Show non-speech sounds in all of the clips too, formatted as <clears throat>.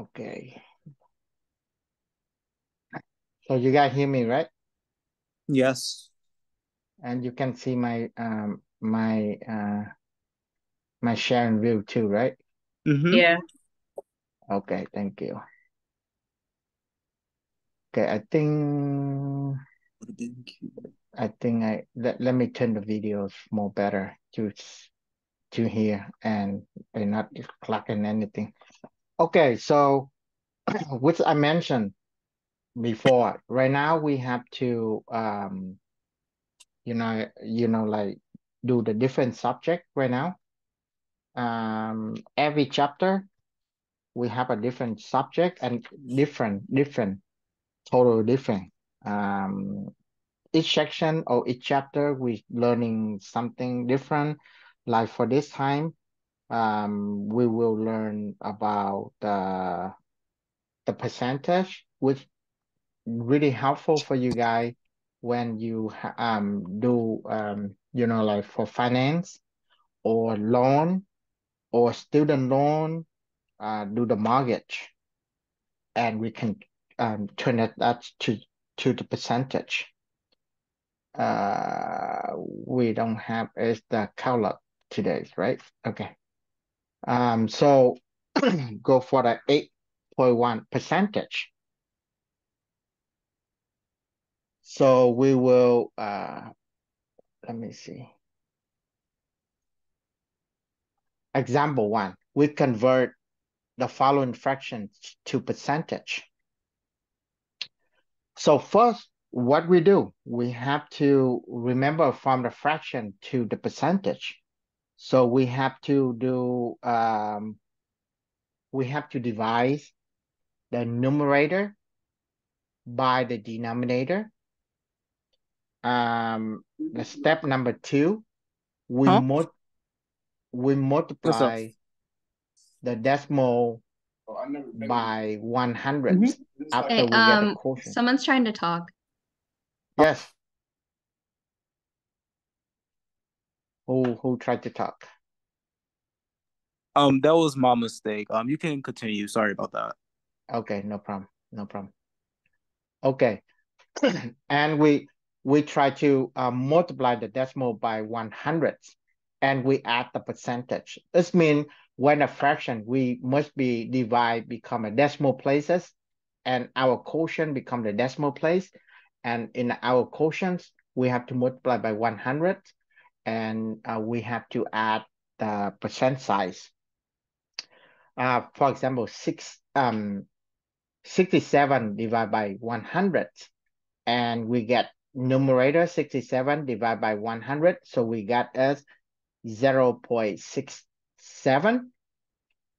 Okay. So you guys hear me, right? Yes. And you can see my um my uh my sharing view too, right? Mm-hmm. Yeah. Okay, thank you. Okay, I think I think I let, let me turn the videos more better to to hear and they're not clocking anything. Okay, so <clears throat> which I mentioned before, right now we have to um you know you know like do the different subject right now. Um every chapter we have a different subject and different different totally different. Um each section or each chapter we learning something different like for this time um, we will learn about the the percentage which really helpful for you guys when you um do um you know like for finance or loan or student loan uh do the mortgage and we can um turn it that to to the percentage uh, we don't have is the color today, right? Okay. Um, so <clears throat> go for the 8.1 percentage. So we will, uh, let me see. Example one, we convert the following fractions to percentage. So first, what we do, we have to remember from the fraction to the percentage. So we have to do, um, we have to divide the numerator by the denominator. Um, the step number two, we Huh? mul we multiply the decimal by 100 Mhm. after Hey, we get um, the quotient. someone's trying to talk. Yes. Who who tried to talk? Um, that was my mistake. Um, you can continue. Sorry about that. Okay, no problem. No problem. Okay. <clears throat> and we we try to uh, multiply the decimal by 100 and we add the percentage. This means when a fraction, we must be divide become a decimal places and our quotient become the decimal place. And in our quotients, we have to multiply by 100 and uh, we have to add the percent size. Uh, for example, six, um, 67 divided by 100 and we get numerator 67 divided by 100 so we got as 0 0.67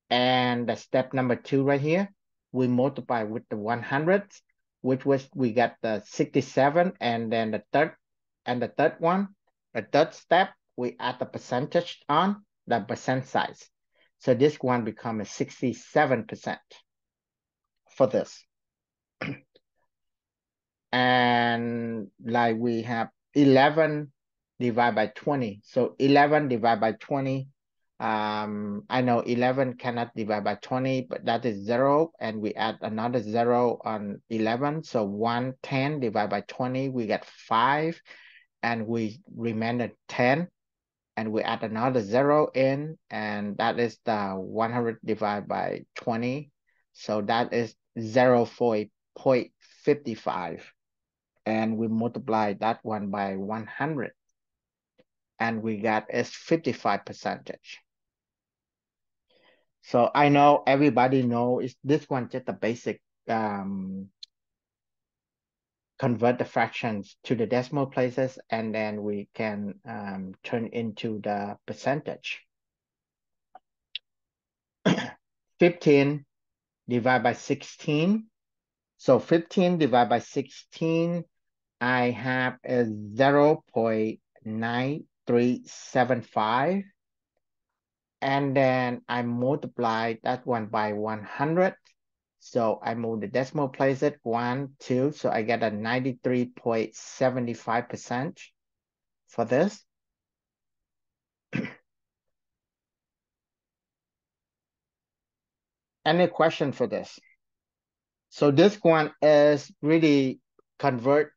and the step number two right here we multiply with the 100 which was we got the 67 and then the third and the third one the third step we add the percentage on the percent size. So this one becomes 67 percent for this. <clears throat> And like we have 11 divided by 20 so 11 divided by 20 um i know 11 cannot divide by 20 but that is zero and we add another zero on 11 so 110 divided by 20 we get five and we remain at 10 and we add another zero in and that is the 100 divided by 20 so that is 0 0.55 and we multiply that one by 100 and we got is 55 percentage. So I know everybody know is this one just a basic um, convert the fractions to the decimal places and then we can um, turn into the percentage. <coughs> 15 divided by 16. So 15 divided by 16 I have a 0 0.9375 and then I multiply that one by 100. So I move the decimal place it one, two. So I get a 93.75% for this. <clears throat> Any question for this? So this one is really convert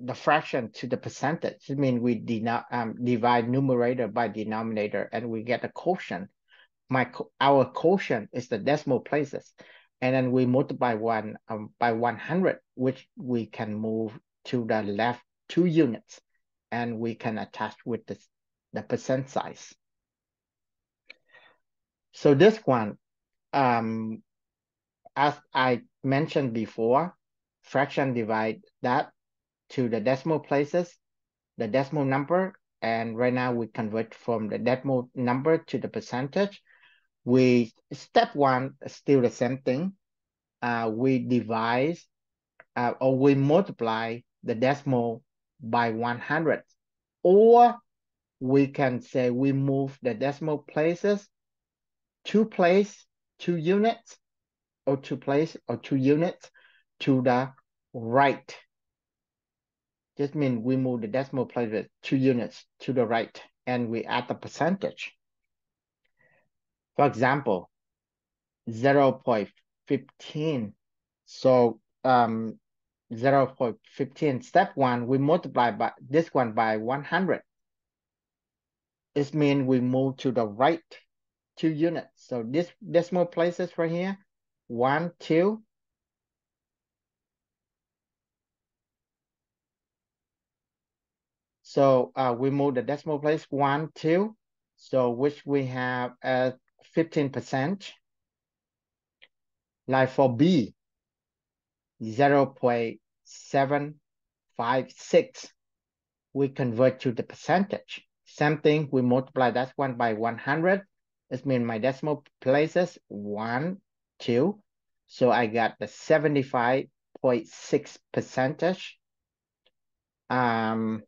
the fraction to the percentage. I mean, we deno um, divide numerator by denominator and we get a quotient. My Our quotient is the decimal places. And then we multiply one um, by 100, which we can move to the left two units. And we can attach with the, the percent size. So this one, um, as I mentioned before, fraction divide that to the decimal places, the decimal number, and right now we convert from the decimal number to the percentage. We step one still the same thing. Uh, we divide uh, or we multiply the decimal by 100, or we can say we move the decimal places two place, two units, or two place or two units to the right this means we move the decimal place two units to the right and we add the percentage. For example, 0 0.15. So um, 0 0.15, step one, we multiply by this one by 100. This means we move to the right two units. So this decimal places right here, one, two, So uh, we move the decimal place one, two, so which we have at 15%. Like for B, 0 0.756, we convert to the percentage. Same thing, we multiply that one by 100. This means my decimal places one, two. So I got the 75.6 percentage. Um,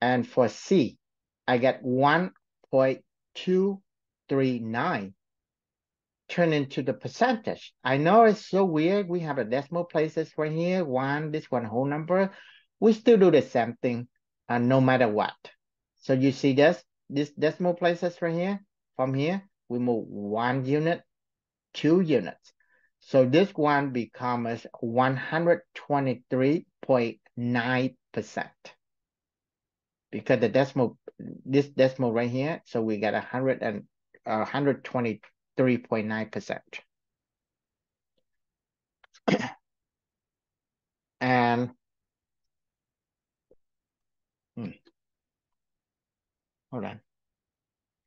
and for C, I get 1.239 turn into the percentage. I know it's so weird. We have a decimal places right here, one, this one whole number. We still do the same thing uh, no matter what. So you see this, this decimal places right here, from here, we move one unit, two units. So this one becomes 123.9% because the decimal, this decimal right here, so we a hundred and 123.9%. <clears throat> and hmm, hold on.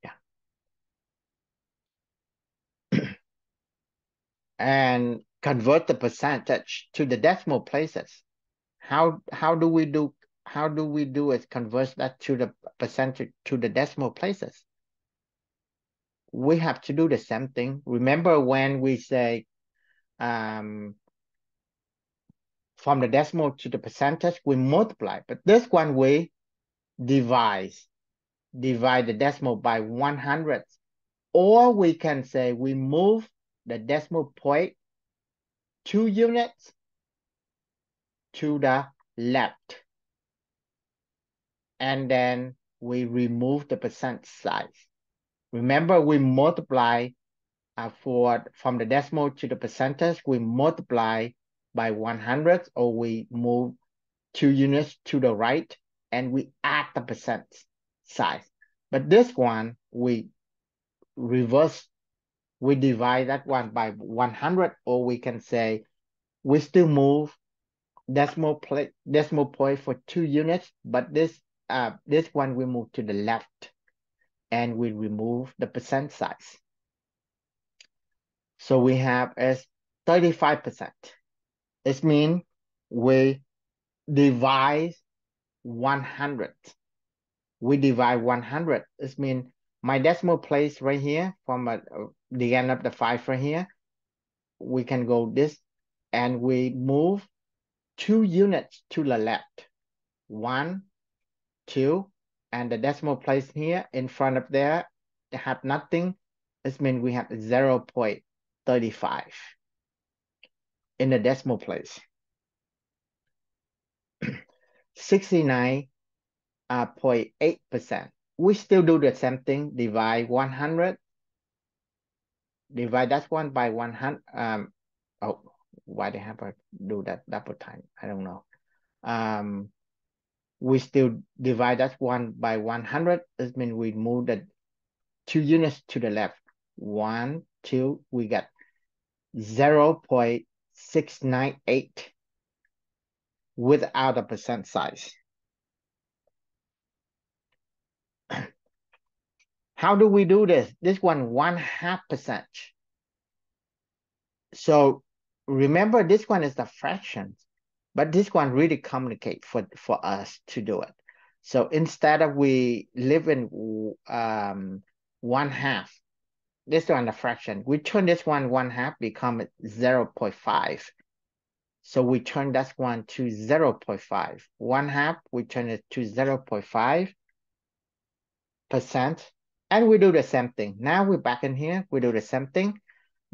Yeah. <clears throat> and convert the percentage to the decimal places. How how do we do how do we do it? Convert that to the percentage to the decimal places. We have to do the same thing. Remember when we say um, from the decimal to the percentage, we multiply. But this one we divide, divide the decimal by 100. Or we can say we move the decimal point two units to the left and then we remove the percent size. Remember, we multiply uh, for from the decimal to the percentage, we multiply by 100 or we move two units to the right and we add the percent size. But this one, we reverse, we divide that one by 100 or we can say we still move decimal, decimal point for two units, but this uh, this one we move to the left and we remove the percent size. So we have as 35%. This means we divide 100. We divide 100. This means my decimal place right here from uh, the end of the five right here, we can go this and we move two units to the left. One, two, and the decimal place here in front of there they have nothing. This means we have 0 0.35 in the decimal place. <clears throat> 69.8%. Uh, we still do the same thing, divide 100 divide that one by 100. Um, oh, why they have to do that double time? I don't know. Um, we still divide that one by 100. This means we move the two units to the left. One, two, we get 0 0.698 without a percent size. <clears throat> How do we do this? This one, one half percent. So remember this one is the fraction, but this one really complicates for, for us to do it. So instead of we live in um, one half, this one the fraction, we turn this one one half become 0 0.5. So we turn that one to 0 0.5. One half, we turn it to 0 0.5 percent. And we do the same thing. Now we're back in here, we do the same thing.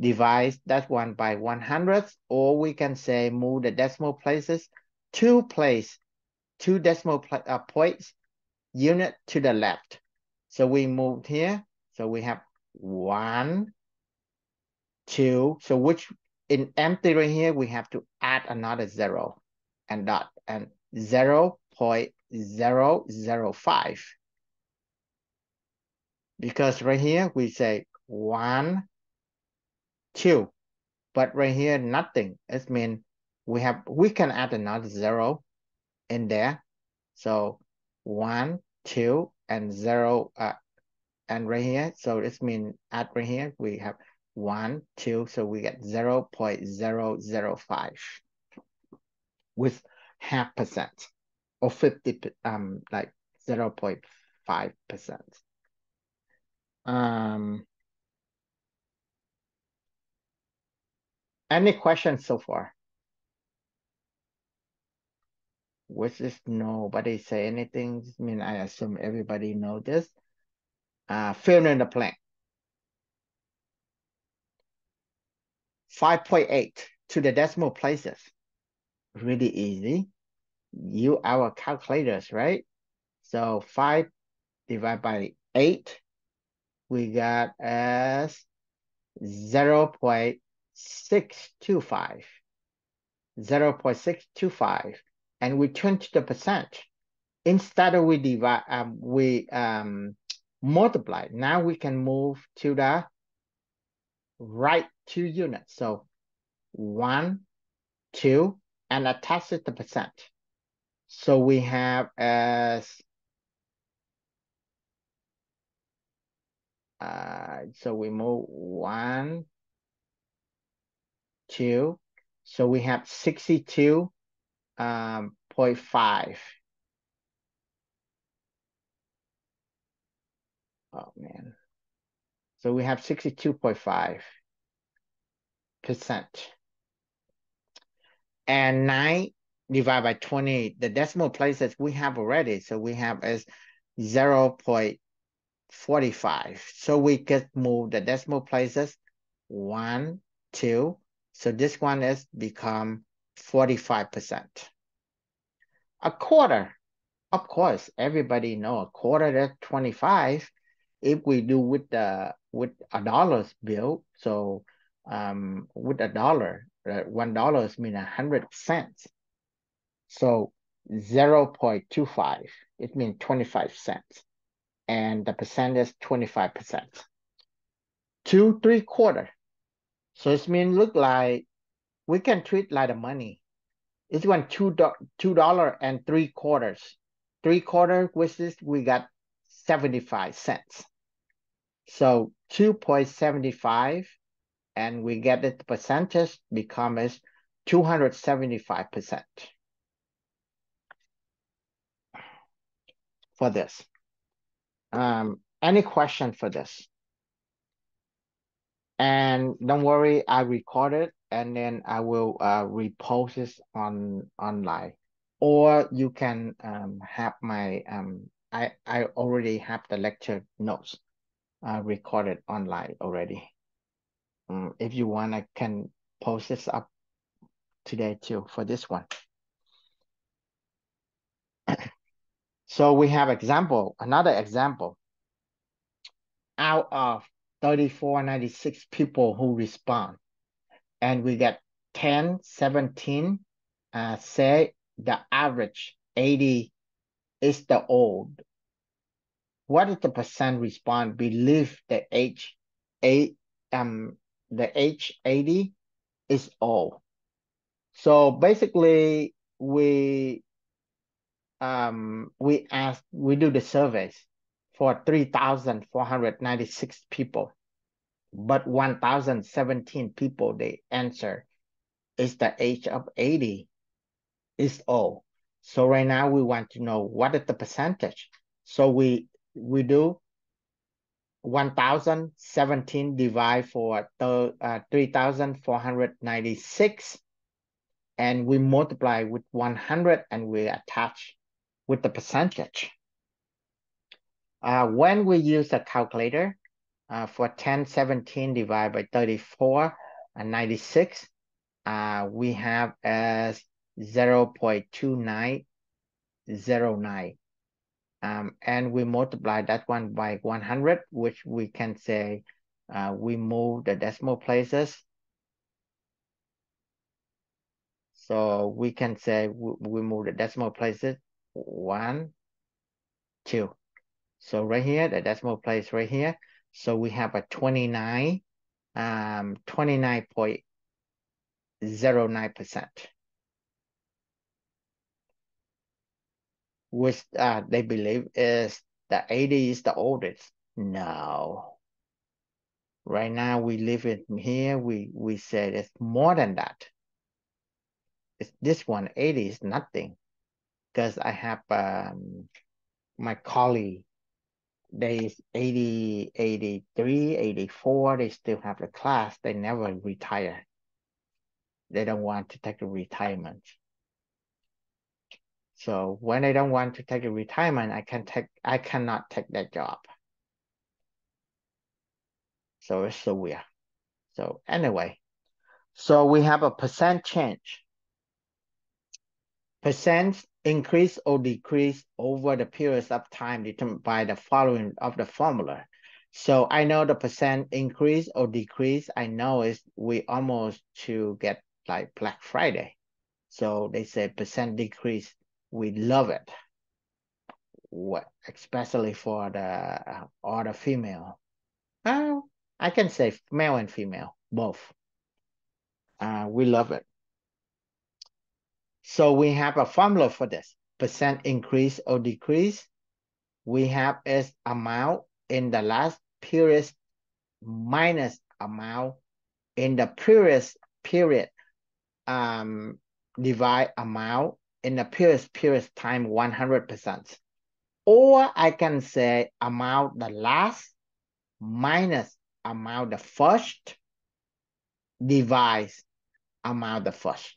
Divide that one by 100, or we can say move the decimal places, two place, two decimal uh, points, unit to the left. So we moved here, so we have one, two. So which in empty right here, we have to add another zero and dot and 0 0.005. Because right here we say one, two, but right here nothing. It means we have we can add another zero in there. So one, two, and zero uh, and right here. So this means at right here, we have one, two, so we get 0 0.005 with half percent or 50, um, like 0 0.5 percent. Um, any questions so far? Which is nobody say anything. I mean, I assume everybody know this uh, fill in the blank. 5.8 to the decimal places. Really easy. You our calculators, right? So 5 divided by 8, we got as 0 0.625. 0 0.625. And we turn to the percent. Instead of we divide, um, we um, multiply. Now we can move to the right two units. So one, two, and attach it to percent. So we have as uh, so we move one, two. So we have 62 um, Oh man. So we have 62.5 percent. And 9 divided by 28, the decimal places we have already. So we have as 0 0.45. So we could move the decimal places 1, 2. So this one is become 45%. A quarter, of course, everybody know a quarter that's 25 if we do with the with a dollar's bill, so um, with a dollar, uh, one dollar mean a hundred cents. So 0 0.25, it means 25 cents. And the percent is 25%. Two, three quarter. So it means look like we can treat like the money. It's one two two dollar and three quarters. Three quarter, which is we got 75 cents. So 2.75 and we get the percentage becomes 275% for this. Um, any question for this? And don't worry, I record it and then I will uh, repost this on online. Or you can um, have my, um, I, I already have the lecture notes uh, recorded online already. Um, if you want, I can post this up today too for this one. <coughs> so we have example, another example. Out of 3496 people who respond. And we get 10, 17, uh, say the average 80 is the old. What is the percent respond believe the age eight um the age 80 is old. So basically we um we ask we do the surveys for 3,496 people, but 1,017 people they answer is the age of 80 is old. So right now we want to know what is the percentage. So we we do 1017 divide for uh, 3,496 and we multiply with 100 and we attach with the percentage. Uh, when we use a calculator uh, for 1017 divided by 34 and 96, uh, we have as 0 0.2909. Um, and we multiply that one by 100, which we can say uh, we move the decimal places. So we can say we, we move the decimal places one, two. So right here, the decimal place right here. So we have a 29, um, 29.09%. Which uh, they believe is the 80 is the oldest. No. Right now we live in here, we, we said it's more than that. It's this one, 80 is nothing. Because I have um, my colleague they 80, 83, 84, they still have the class. They never retire. They don't want to take a retirement. So when they don't want to take a retirement, I can take I cannot take that job. So it's so weird. So anyway, so we have a percent change. Percent increase or decrease over the periods of time determined by the following of the formula. So I know the percent increase or decrease, I know is we almost to get like Black Friday. So they say percent decrease, we love it. What, especially for the uh, or the female. I can say male and female, both. Uh, we love it. So we have a formula for this. Percent increase or decrease. We have is amount in the last period minus amount in the previous period um, divide amount in the previous period time 100%. Or I can say amount the last minus amount the first divide amount the first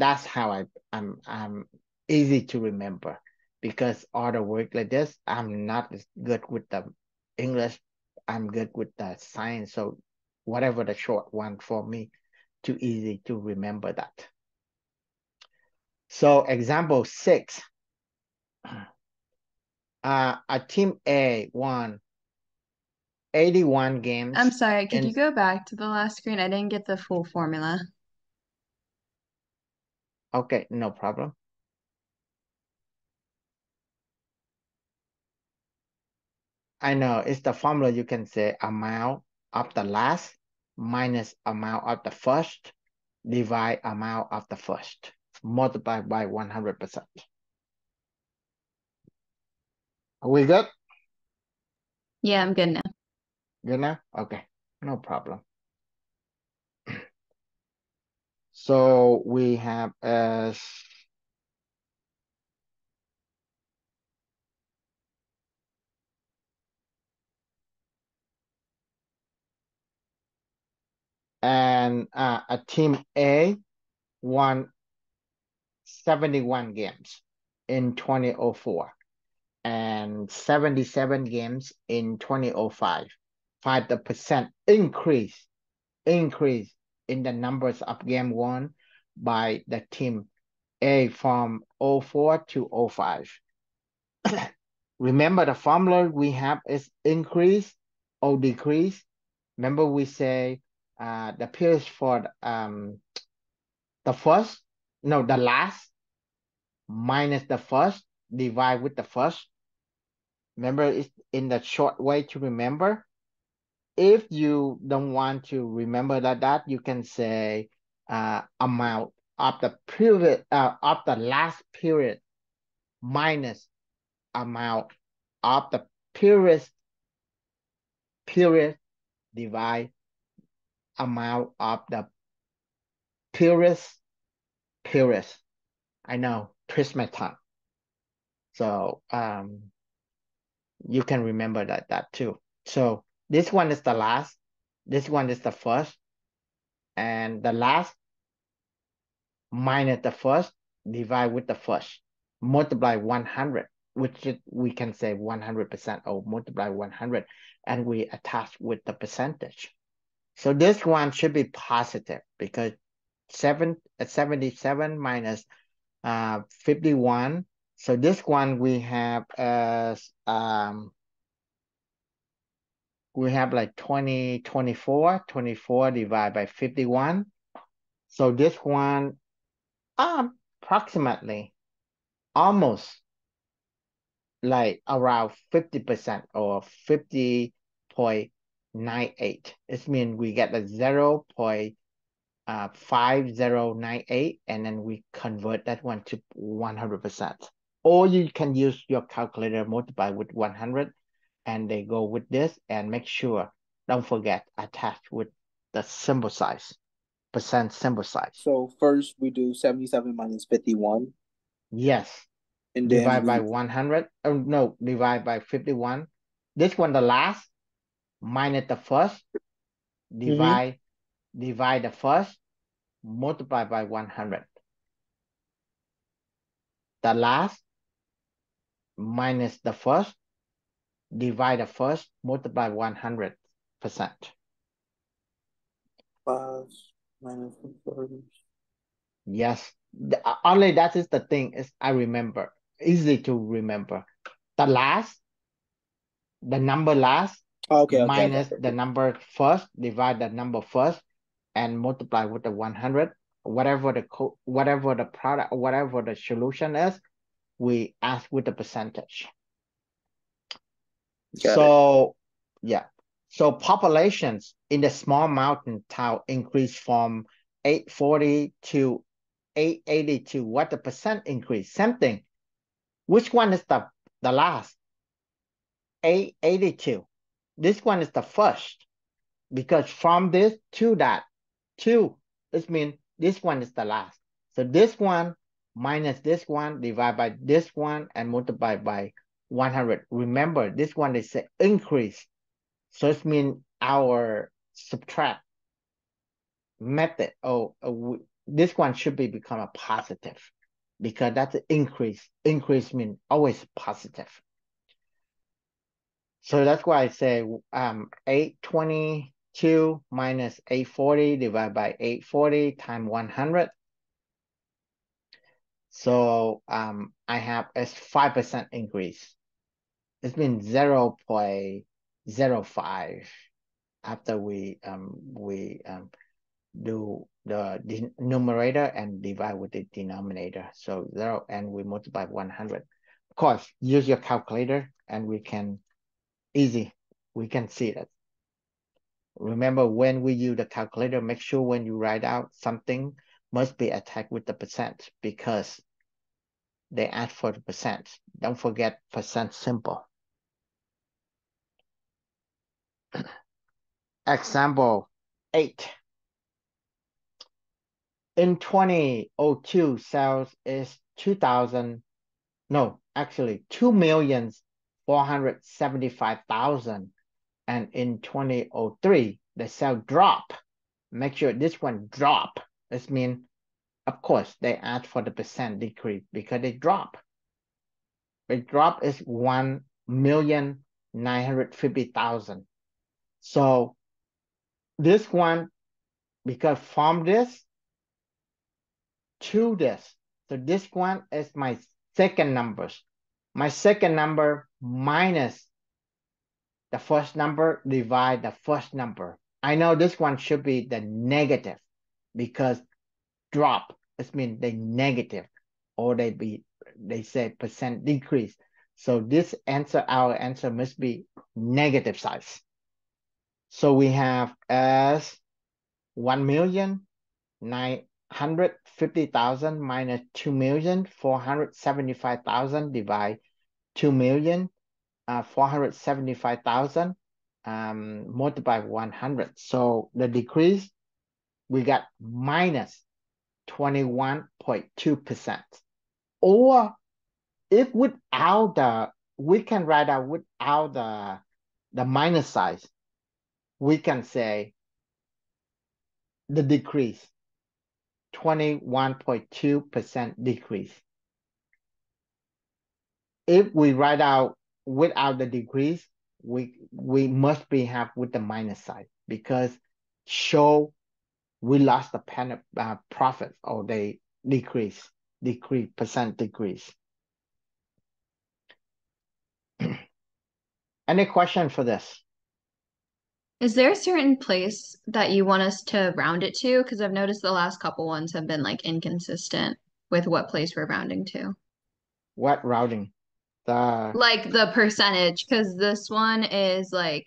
that's how I I'm I'm easy to remember because all the work like this, I'm not good with the English. I'm good with the science. So whatever the short one for me, too easy to remember that. So example six, <clears throat> uh, a team A won 81 games. I'm sorry, could you go back to the last screen? I didn't get the full formula. Okay, no problem. I know it's the formula you can say amount of the last minus amount of the first divide amount of the first multiplied by 100%. Are we good? Yeah, I'm good now. Good now? Okay, no problem. So we have as and uh, a team A won 71 games in 2004 and 77 games in 2005. 5% increase, increase in the numbers of game one by the team A from 04 to 05. <coughs> Remember the formula we have is increase or decrease. Remember we say uh, the periods for um, the first, no, the last minus the first, divide with the first. Remember, it's in the short way to remember. If you don't want to remember that, that you can say uh, amount of the period uh, of the last period minus amount of the period period divide amount of the previous period. I know, twist my tongue. So um, you can remember that that too. So this one is the last, this one is the first, and the last minus the first, divide with the first, multiply 100, which we can say 100% or multiply 100, and we attach with the percentage. So this one should be positive because seven, uh, 77 minus uh, 51. So this one we have as um, we have like 20, 24, 24 divided by 51. So this one um, approximately almost like around 50% or 50.98. It means we get a 0. Uh, 5098 and then we convert that one to 100%. Or you can use your calculator multiply with 100 and they go with this and make sure, don't forget, attach with the symbol size, percent symbol size. So first we do 77 minus 51. Yes. And divide then by 100. Oh, no, divide by 51. This one, the last, minus the first, mm-hmm. divide, divide the first, multiply by 100. The last, minus the first, divide the first, multiply 100%. five minus the first. Yes, the, uh, only that is the thing is I remember, easy to remember. The last, the number last, Oh, okay, minus okay. the number first, divide the number first, and multiply with the 100. Whatever the co whatever the product, whatever the solution is, we ask with the percentage. Got it. so, yeah. So populations in the small mountain town increased from 840 to 882. What the percent increase? Same thing. Which one is the, the last? 882. This one is the first because from this to that, two, this means this one is the last. So this one minus this one, divided by this one and multiplied by 100. Remember, this one is an increase. So it means our subtract method, oh, this one should be become a positive because that's an increase. Increase means always positive. So that's why I say um 822 minus 840 divided by 840 times 100. So um I have a 5% increase. It means 0 0.05 after we um we um do the numerator and divide with the denominator. So zero and we multiply 100. Of course, use your calculator and we can easy. We can see that. Remember when we use the calculator, make sure when you write out something must be attacked with the percent because they ask for the percent. Don't forget percent simple. Example eight. In 2002, sales is 2,000, no, actually 2,475,000. And in 2003, the sale drop. Make sure this one drop. This means, of course, they ask for the percent decrease because they drop. The drop is 1,950,000. So this one, because from this to this, so this one is my second numbers. My second number minus the first number divide the first number. I know this one should be the negative because drop, it means they negative or they be, they say percent decrease. So this answer, our answer must be negative size. So we have as 1 million, 950,000 minus 2 million, 475,000 divide 2 million, uh, 475,000 um, multiplied 100. So the decrease, we got minus 21.2%. Or if without the, we can write out without the, the minus size, we can say the decrease, 21.2% decrease. If we write out without the decrease, we we must be have with the minus side because show we lost the pen, uh, profit or they decrease, decrease, percent decrease. <clears throat> Any question for this? Is there a certain place that you want us to round it to? Because I've noticed the last couple ones have been like inconsistent with what place we're rounding to. What routing? The Like the percentage, because this one is like,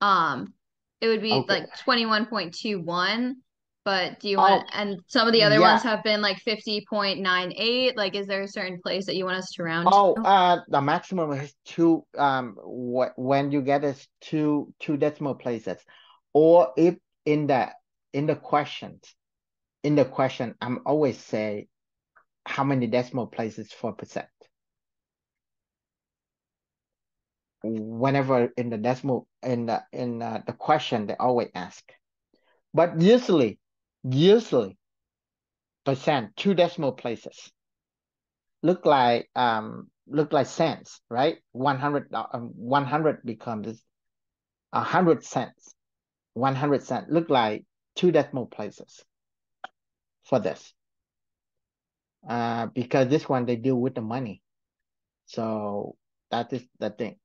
um, it would be Okay. like twenty-one point two one. But do you Oh, want, and some of the other ones have been like fifty point nine eight. Like, is there a certain place that you want us to round Oh, to? uh, the maximum is two, um, wh when you get is two, two decimal places. Or if in the, in the questions, in the question, I'm always say, how many decimal places for percent? Whenever in the decimal, in the, in uh, the question, they always ask. But usually, usually, percent, two decimal places. Look like, um, look like cents, right? 100, um, 100 becomes a hundred cents. 100 cent look like two decimal places for this. Uh, because this one they deal with the money. So that is the thing.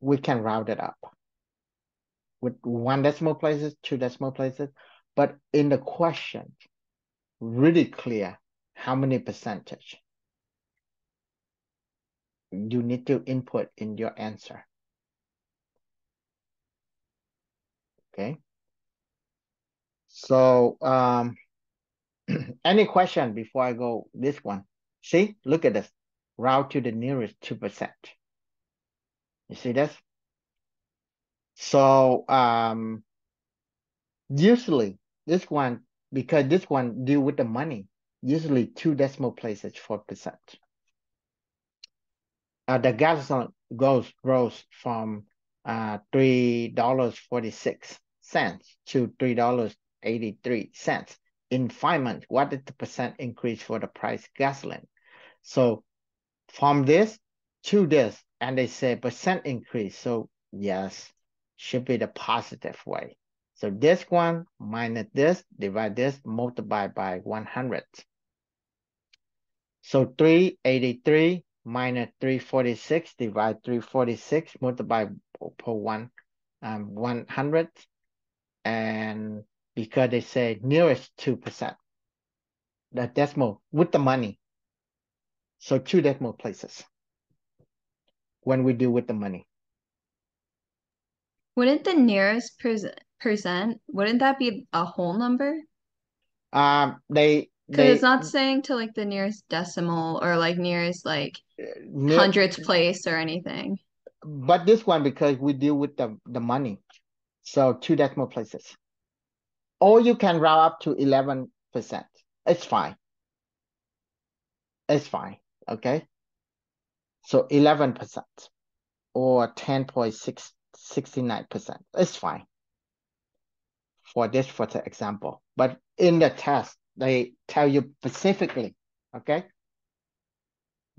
We can round it up with one decimal places, two decimal places, but in the question, really clear how many percentage you need to input in your answer. Okay. So, um, <clears throat> any question before I go this one? See, look at this. Route to the nearest 2%. You see this? So, um, usually this one, because this one deal with the money, usually two decimal places, 4%. Uh, the gasoline goes grows from uh, $3.46 to $3.83 in five months. What is the percent increase for the price gasoline? So from this to this, and they say percent increase. So yes, should be the positive way. So this one minus this, divide this, multiply by 100. So 383 minus 346 divide 346 multiply per one um 100 and because they say nearest 2% the decimal with the money. So two decimal places. When we do with the money. Wouldn't the nearest percent, percent, wouldn't that be a whole number? um they Because it's not saying to like the nearest decimal or like nearest like near- hundredths place or anything. but this one because we deal with the the money. So two decimal places. Or you can round up to 11 percent. It's fine. It's fine okay? So 11 percent or 10.669 percent. It's fine for this for the example. But in the test they tell you specifically okay?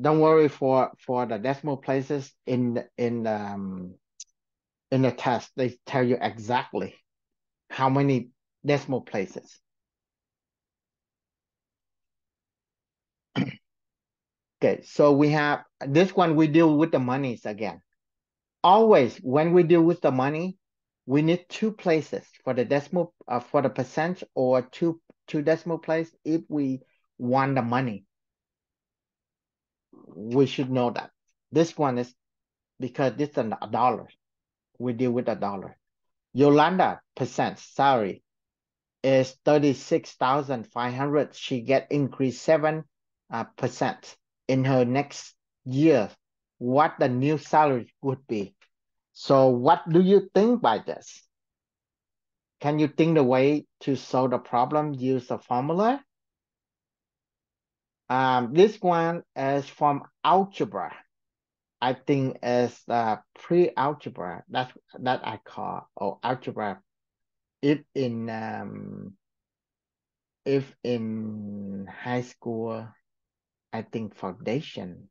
Don't worry for for the decimal places in in um in the test. They tell you exactly how many decimal places. <clears throat> Okay so we have this one we deal with the monies again. Always when we deal with the money, we need two places for the decimal uh, for the percent or two two decimal place if we want the money. We should know that. This one is because this is a dollar. We deal with a dollar. Yolanda percent salary is 36,500. She get increase 7 uh, percent in her next year. What the new salary would be. So what do you think by this? Can you think the way to solve the problem, use the formula? Um, this one is from algebra. I think is the pre-algebra. That's that I call or algebra. If in um, if in high school, I think foundation,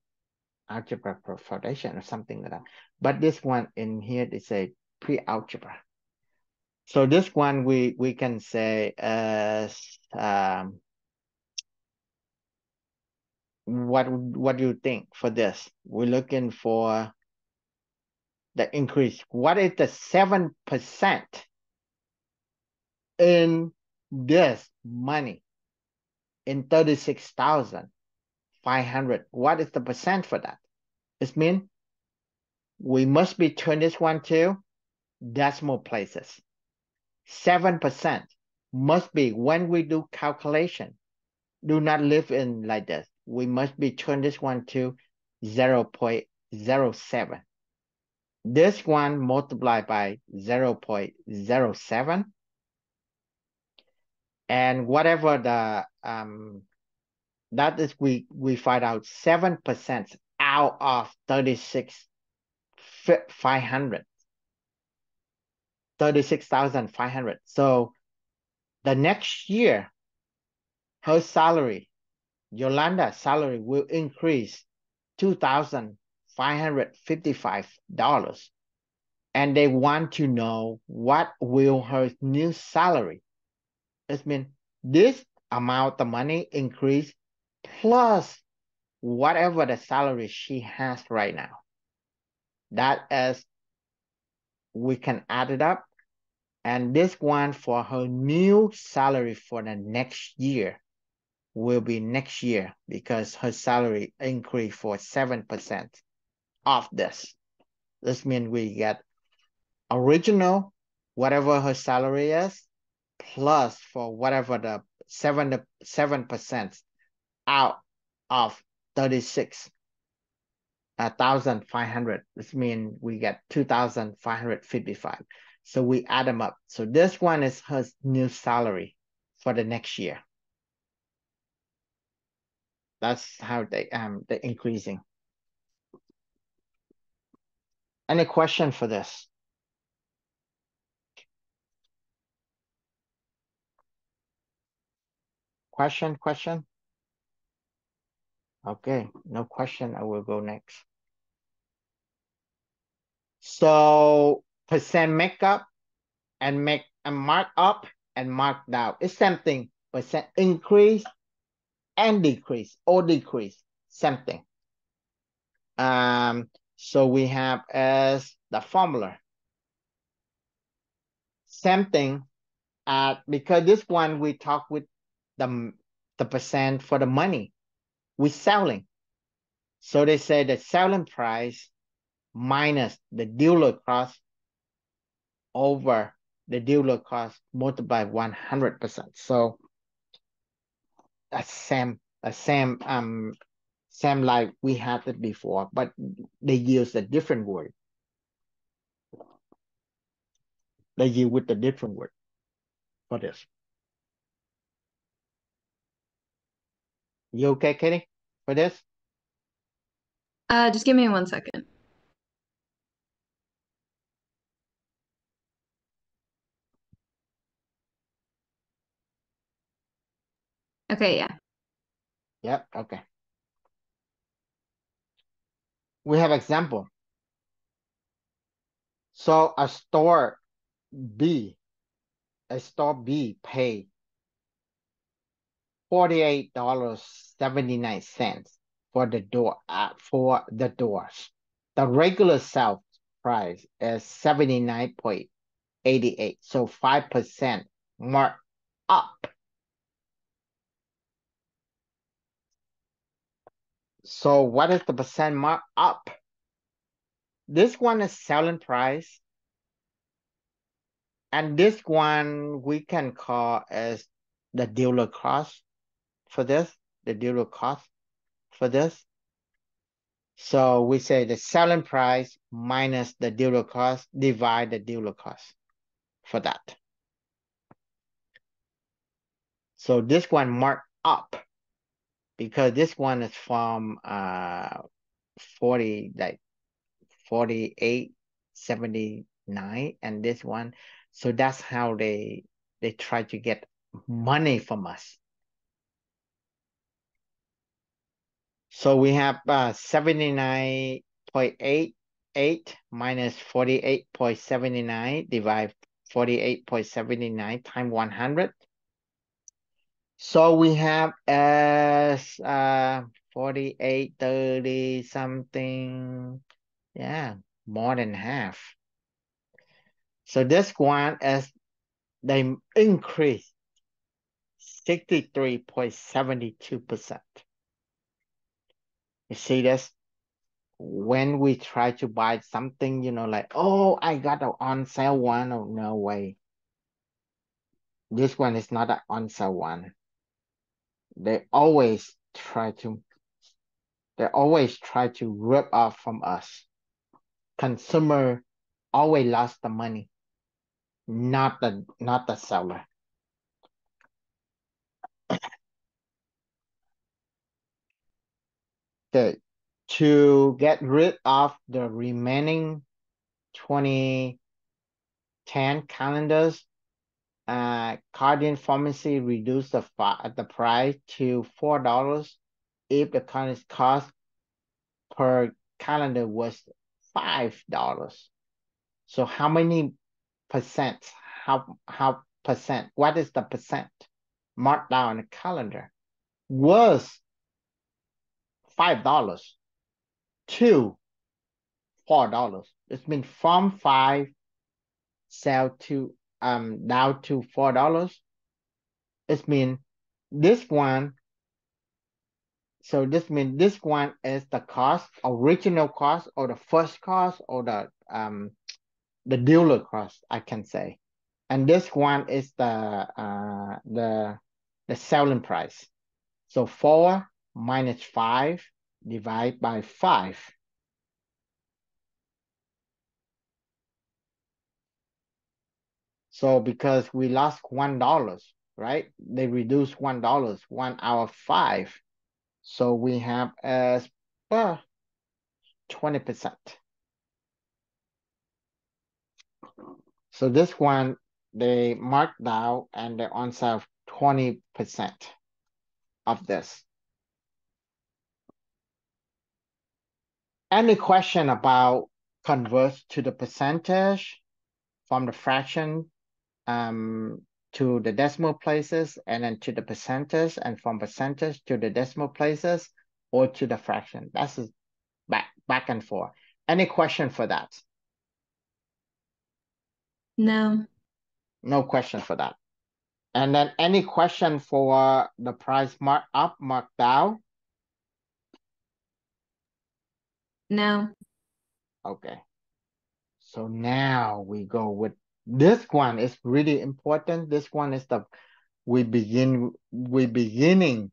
algebra foundation or something like that. But this one in here they say pre-algebra. So this one we we can say as um, what what do you think for this? We're looking for the increase. What is the seven percent in this money in thirty six thousand five hundred? What is the percent for that? It means we must be turn this one to decimal places. Seven percent must be when we do calculation. Do not live in like this we must be turn this one to 0 0.07. This one multiplied by 0 0.07. And whatever the, um, that is, we, we find out 7% out of 36, 500. 36,500. So the next year, her salary Yolanda's salary will increase $2,555. And they want to know what will her new salary. It means this amount of money increase plus whatever the salary she has right now. That is, we can add it up. And this one for her new salary for the next year will be next year because her salary increased for 7% of this. This means we get original, whatever her salary is, plus for whatever the 7 7% out of 36 1,500. This means we get 2,555. So we add them up. So this one is her new salary for the next year. That's how they um they're increasing. Any question for this? Question, question? Okay, no question. I will go next. So percent makeup and make a mark up and mark down. It's same thing. Percent increase and decrease or decrease, something. Um, so we have as the formula. Same thing, uh, because this one we talk with the, the percent for the money we selling. So they say the selling price minus the dealer cost over the dealer cost multiplied 100%. So a same a same um same like we had it before, but they use a different word. They use with a different word for this. You okay, Katie, for this? Uh, just give me one second. Okay, yeah. Yep, okay. We have example. So a store B, a store B pay $48.79 for the door uh, for the doors. The regular sell price is 79.88. So 5% mark up. So what is the percent mark up? This one is selling price. And this one we can call as the dealer cost for this, the dealer cost for this. So we say the selling price minus the dealer cost, divide the dealer cost for that. So this one marked up because this one is from uh 40 like 48 79 and this one so that's how they they try to get money from us so we have uh 79.88 minus 48.79 divide 48.79 times 100 so we have as uh 48, 30 something. Yeah, more than half. So this one is they increase 63.72%. You see this? When we try to buy something, you know, like, oh, I got an on sale one. Oh, no way. This one is not an on sale one they always try to they always try to rip off from us. Consumer always lost the money, not the not the seller. Okay, to get rid of the remaining 2010 calendars, uh, Guardian Pharmacy reduced the, the price to $4 if the current cost per calendar was $5. So how many percent, how, how percent, what is the percent markdown the calendar was $5 to $4. It's been from 5 sell to um down to four dollars. It means this one. So this means this one is the cost, original cost, or the first cost, or the um the dealer cost, I can say. And this one is the uh the the selling price. So four minus five divided by five. So because we lost one dollars, right? They reduced one dollars, one hour five. So we have as uh, 20%. So this one, they marked down and they on sale 20% of this. Any question about convert to the percentage from the fraction um, to the decimal places and then to the percentage and from percentage to the decimal places or to the fraction. That's back, back and forth. Any question for that? No. No question for that. And then any question for the price mark up, mark down? No. Okay. So now we go with this one is really important. This one is the we begin we beginning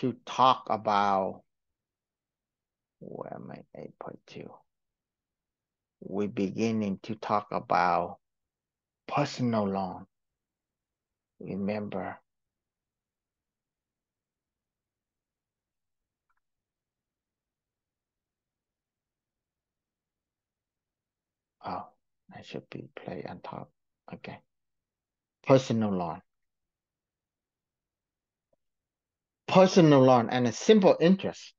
to talk about where am I 8.2? We're beginning to talk about personal loan. Remember. Oh. I should be play on top. Okay. Personal loan. Personal loan and a simple interest.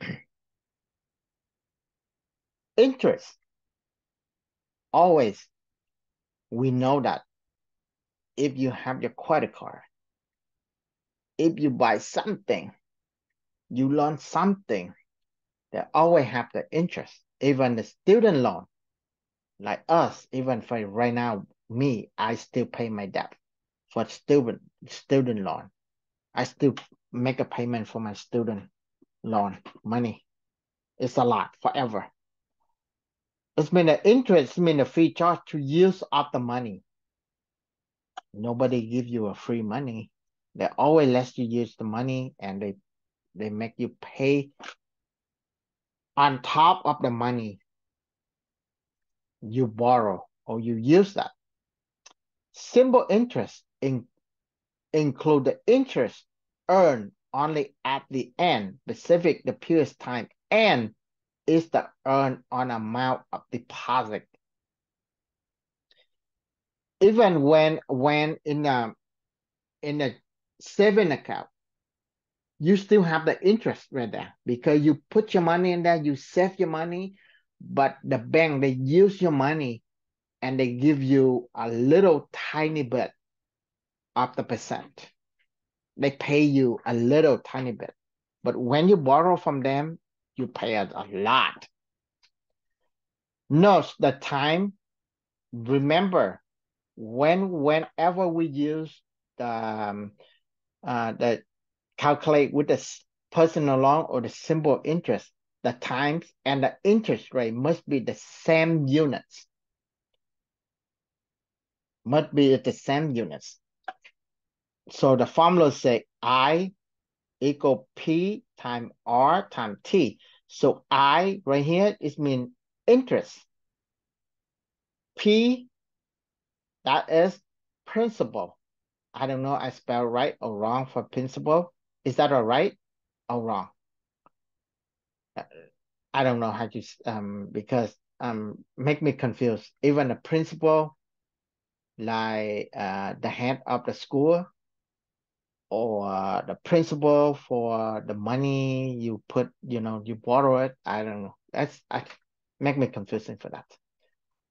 <clears throat> interest. Always, we know that if you have your credit card, if you buy something, you learn something, They always have the interest, even the student loan. Like us, even for right now, me, I still pay my debt for student student loan. I still make a payment for my student loan money. It's a lot forever. It's been an interest, been a free charge to use up the money. Nobody give you a free money. They always let you use the money and they they make you pay on top of the money you borrow or you use that. Simple interest in, include the interest earned only at the end, specific the period time, and is the earned on amount of deposit. Even when when in a in a saving account, you still have the interest right there because you put your money in there, you save your money, but the bank they use your money and they give you a little tiny bit of the percent. They pay you a little tiny bit. But when you borrow from them, you pay a, lot. Note the time. Remember, when whenever we use the um, uh, the calculate with the personal loan or the simple interest, the times and the interest rate must be the same units. Must be the same units. So the formula say I equal P time R time T. So I right here is mean interest. P, that is principal. I don't know I spell right or wrong for principal. Is that all right or wrong? I don't know how to, um, because um, make me confused. Even the principal, like uh, the head of the school, or the principal for the money you put, you know, you borrow it. I don't know. That's I make me confusing for that.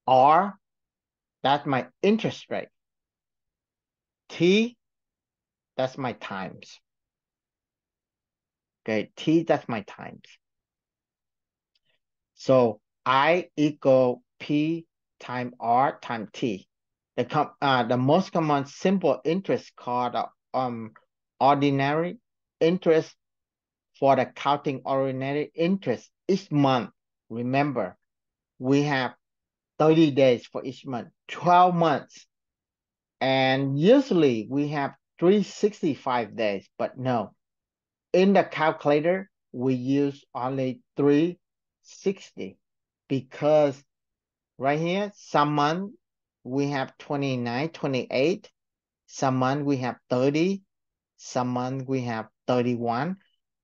Or that's my interest rate. T, that's my times. Okay, T, that's my times. So I equal P time R time T. The com uh, the most common simple interest called um ordinary interest for the counting ordinary interest each month. Remember, we have 30 days for each month, 12 months. And usually we have 365 days, but no. In the calculator, we use only 360 because right here, some month we have 29, 28, some month we have 30, some month we have 31,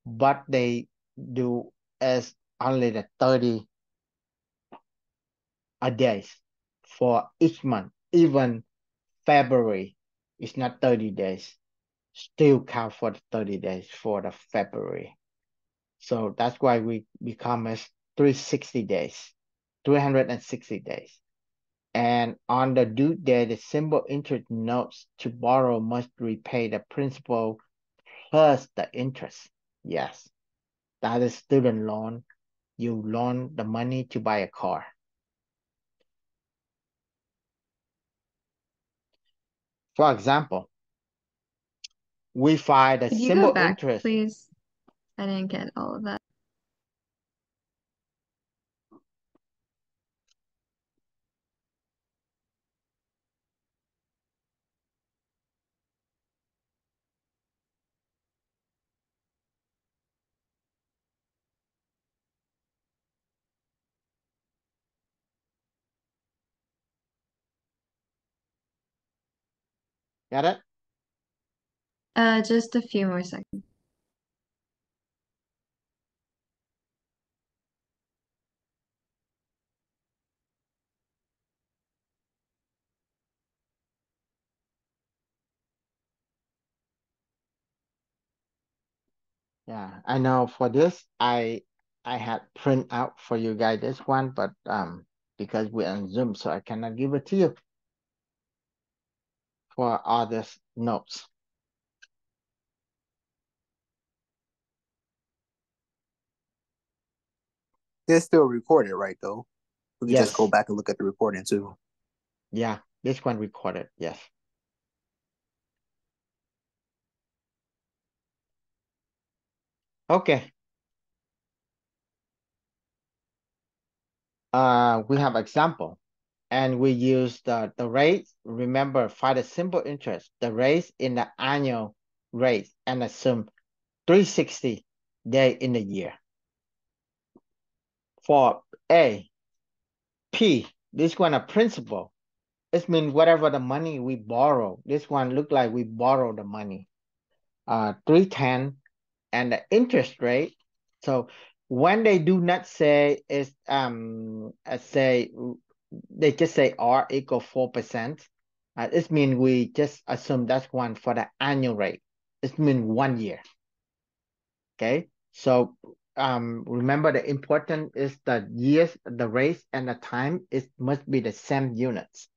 but they do as only the 30 a days for each month. Even February is not 30 days. Still count for the 30 days for the February. So that's why we become as 360 days, 360 days. And on the due date, the simple interest notes to borrow must repay the principal plus the interest. Yes, that is student loan. You loan the money to buy a car. For example, we find a Could you go back, interest. please? I didn't get all of that. Got it? Uh, just a few more seconds. Yeah, I know for this, I I had print out for you guys this one, but um because we're on Zoom, so I cannot give it to you for all these notes. It's still recorded, right? Though we can Yes. just go back and look at the recording too. Yeah, this one recorded. Yes. Okay. Uh, we have example, and we use the the rate. Remember, find the simple interest, the rate in the annual rate, and assume 360 day in a year. For A, P, this one a principal. This means whatever the money we borrow. This one look like we borrow the money. Uh, 310 and the interest rate. So when they do not say is um uh, say they just say R equal four percent. Uh, this means we just assume that's one for the annual rate. It means one year. Okay, so um remember the important is the years, the rates, and the time. It must be the same units.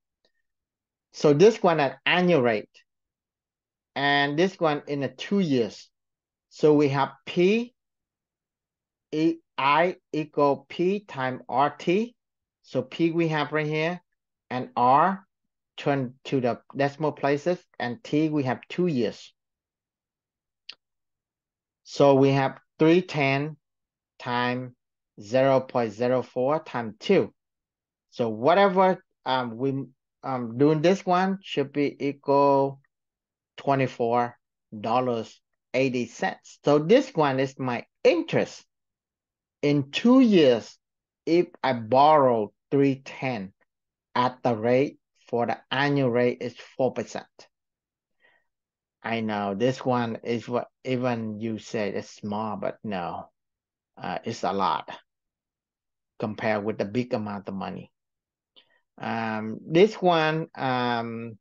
So this one at annual rate, and this one in a two years. So we have P E I equal P time RT. So P we have right here, and R turn to the decimal places, and T we have two years. So we have 310 time 0 0.04 times 2. So whatever um, we um, doing this one should be equal $24.80. So this one is my interest. In two years, if I borrow 310 at the rate for the annual rate is 4%. I know this one is what even you said it's small, but no, uh, it's a lot compared with the big amount of money. Um, this one, um,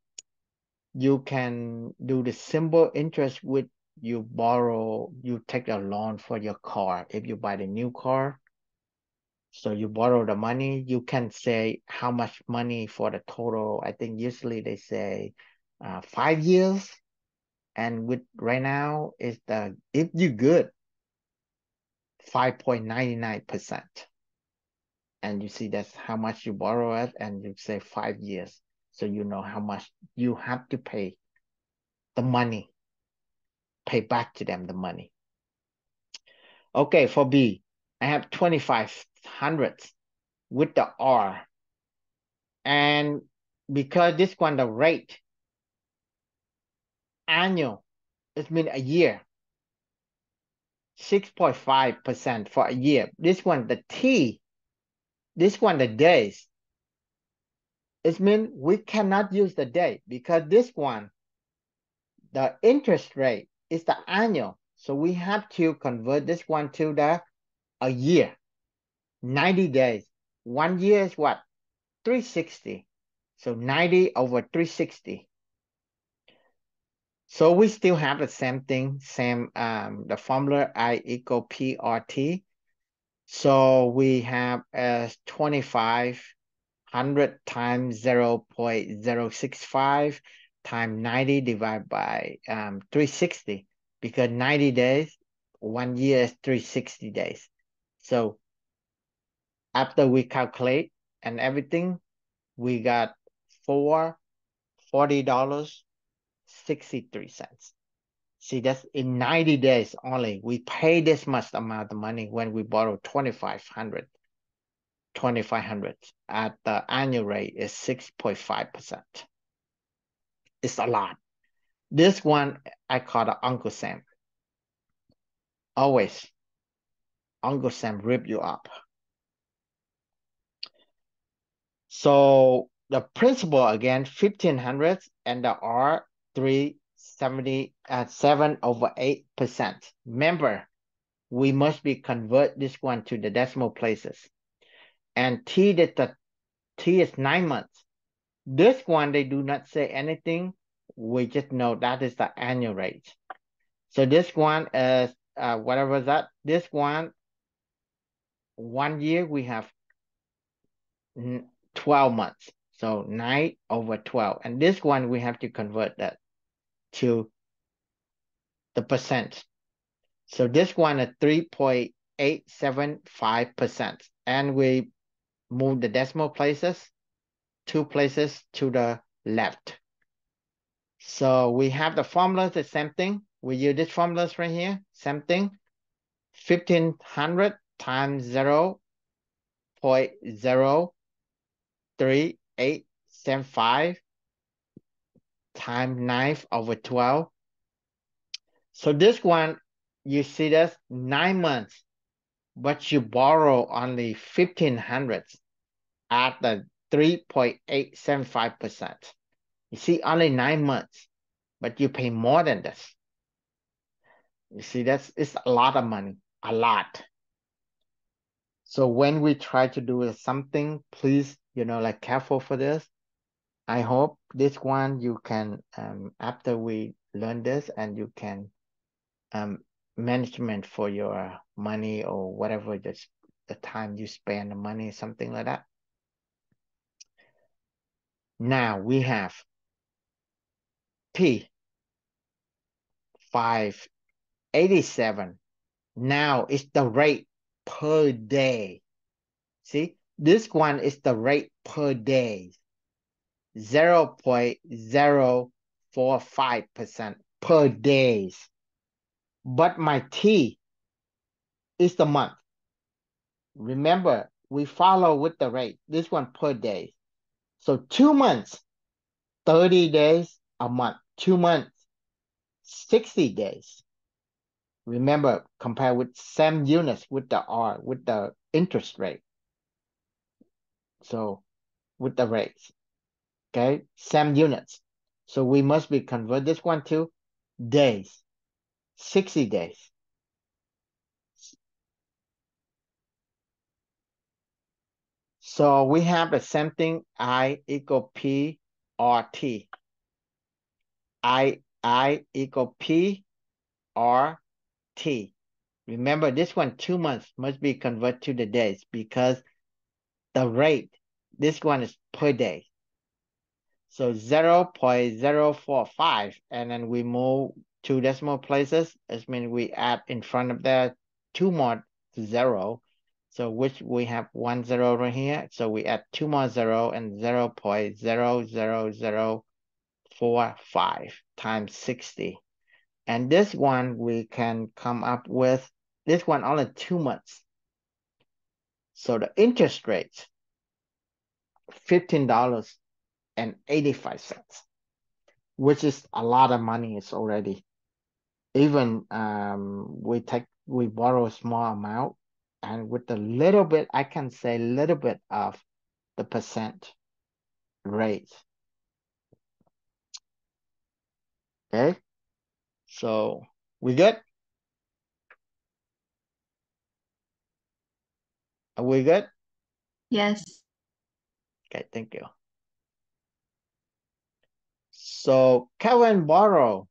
you can do the simple interest with you borrow, you take a loan for your car. If you buy the new car, so you borrow the money, you can say how much money for the total. I think usually they say uh, five years. And with right now is the, if you good, 5.99%. And you see that's how much you borrow it and you say five years. So you know how much you have to pay the money, pay back to them the money. Okay, for B, I have 2500 with the R. And because this one, the rate, annual, it means a year. 6.5% for a year. This one, the T, this one, the days. It means we cannot use the day because this one, the interest rate is the annual. So we have to convert this one to the a year, 90 days. One year is what? 360. So 90 over 360. So we still have the same thing, same um the formula I equal PRT. So we have as 2500 times 0 0.065 times 90 divided by um 360 because 90 days, one year is 360 days. So after we calculate and everything, we got four forty dollars 63 cents. See, that's in 90 days only. We pay this much amount of money when we borrow 2,500. 2,500 at the annual rate is 6.5%. It's a lot. This one I call the Uncle Sam. Always, Uncle Sam rip you up. So the principal again, 1500 and the R 370 at uh, 7 over 8%. Remember, we must be convert this one to the decimal places. And T that the T is nine months. This one they do not say anything. We just know that is the annual rate. So this one is uh, whatever that. This one, one year we have 12 months. So 9 over 12. And this one, we have to convert that to the percent. So this one is 3.875%. and we move the decimal places, two places to the left. So we have the formulas, the same thing. We use this formulas right here, same thing. 1500 times 0 0.03875 times 9 over 12. So this one, you see that's nine months, but you borrow only 1500 at the 3.875%. You see, only nine months, but you pay more than this. You see, that's it's a lot of money, a lot. So when we try to do something, please, you know, like careful for this. I hope this one you can, um, after we learn this and you can um, management for your money or whatever the, the time you spend the money, something like that. Now we have P 587. Now it's the rate per day. See, this one is the rate per day. 0 0.045% per days. But my T is the month. Remember, we follow with the rate. This one per day. So two months, 30 days a month. Two months, 60 days. Remember, compare with same units with the R, with the interest rate. So with the rates, okay, same units. So we must be convert this one to days, 60 days. So we have the same thing, I equal P R T. I, I equal P R T. Remember this one, two months must be converted to the days because the rate, this one is per day. So 0 0.045, and then we move two decimal places. This means we add in front of that two more zero. So which we have one zero right here. So we add two more zero and 0 0.00045 times 60. And this one, we can come up with, this one only two months. So the interest rate, $15.85, which is a lot of money It's already. Even um, we take, we borrow a small amount and with a little bit, I can say a little bit of the percent rate. Okay. So we good? Are we good? Yes. Okay, thank you. So Kevin borrowed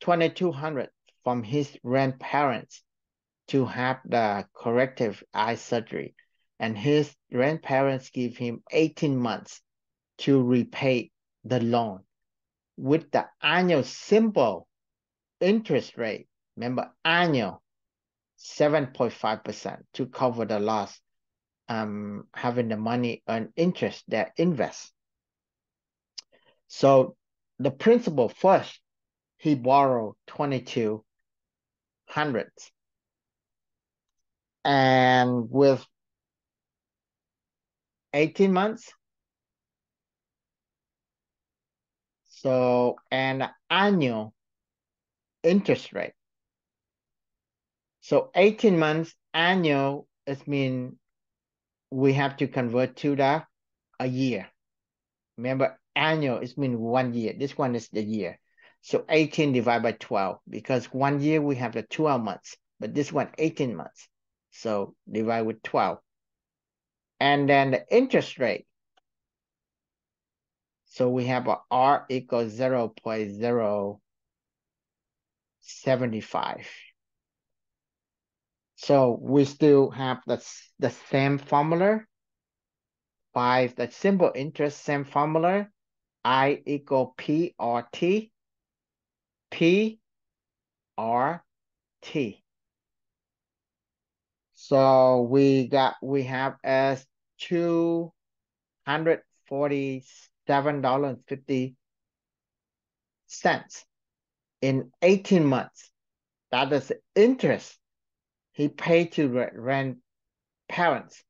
2200 from his grandparents to have the corrective eye surgery and his grandparents give him 18 months to repay the loan with the annual simple interest rate, remember annual 7.5% to cover the loss um, having the money earn interest that invest. So the principal first, he borrowed 22 hundreds. and with 18 months, So an annual interest rate. So 18 months annual is mean we have to convert to the a year. Remember annual is mean one year. This one is the year. So 18 divided by 12 because one year we have the 12 months, but this one 18 months. So divide with 12. And then the interest rate so we have a R equals 0 0.075. So we still have the, the same formula. Five, the simple interest, same formula. I equal P R T. P R T. So we got, we have as two hundred forty-seven dollar and fifty cents in eighteen months. That is interest he paid to re- rent parents.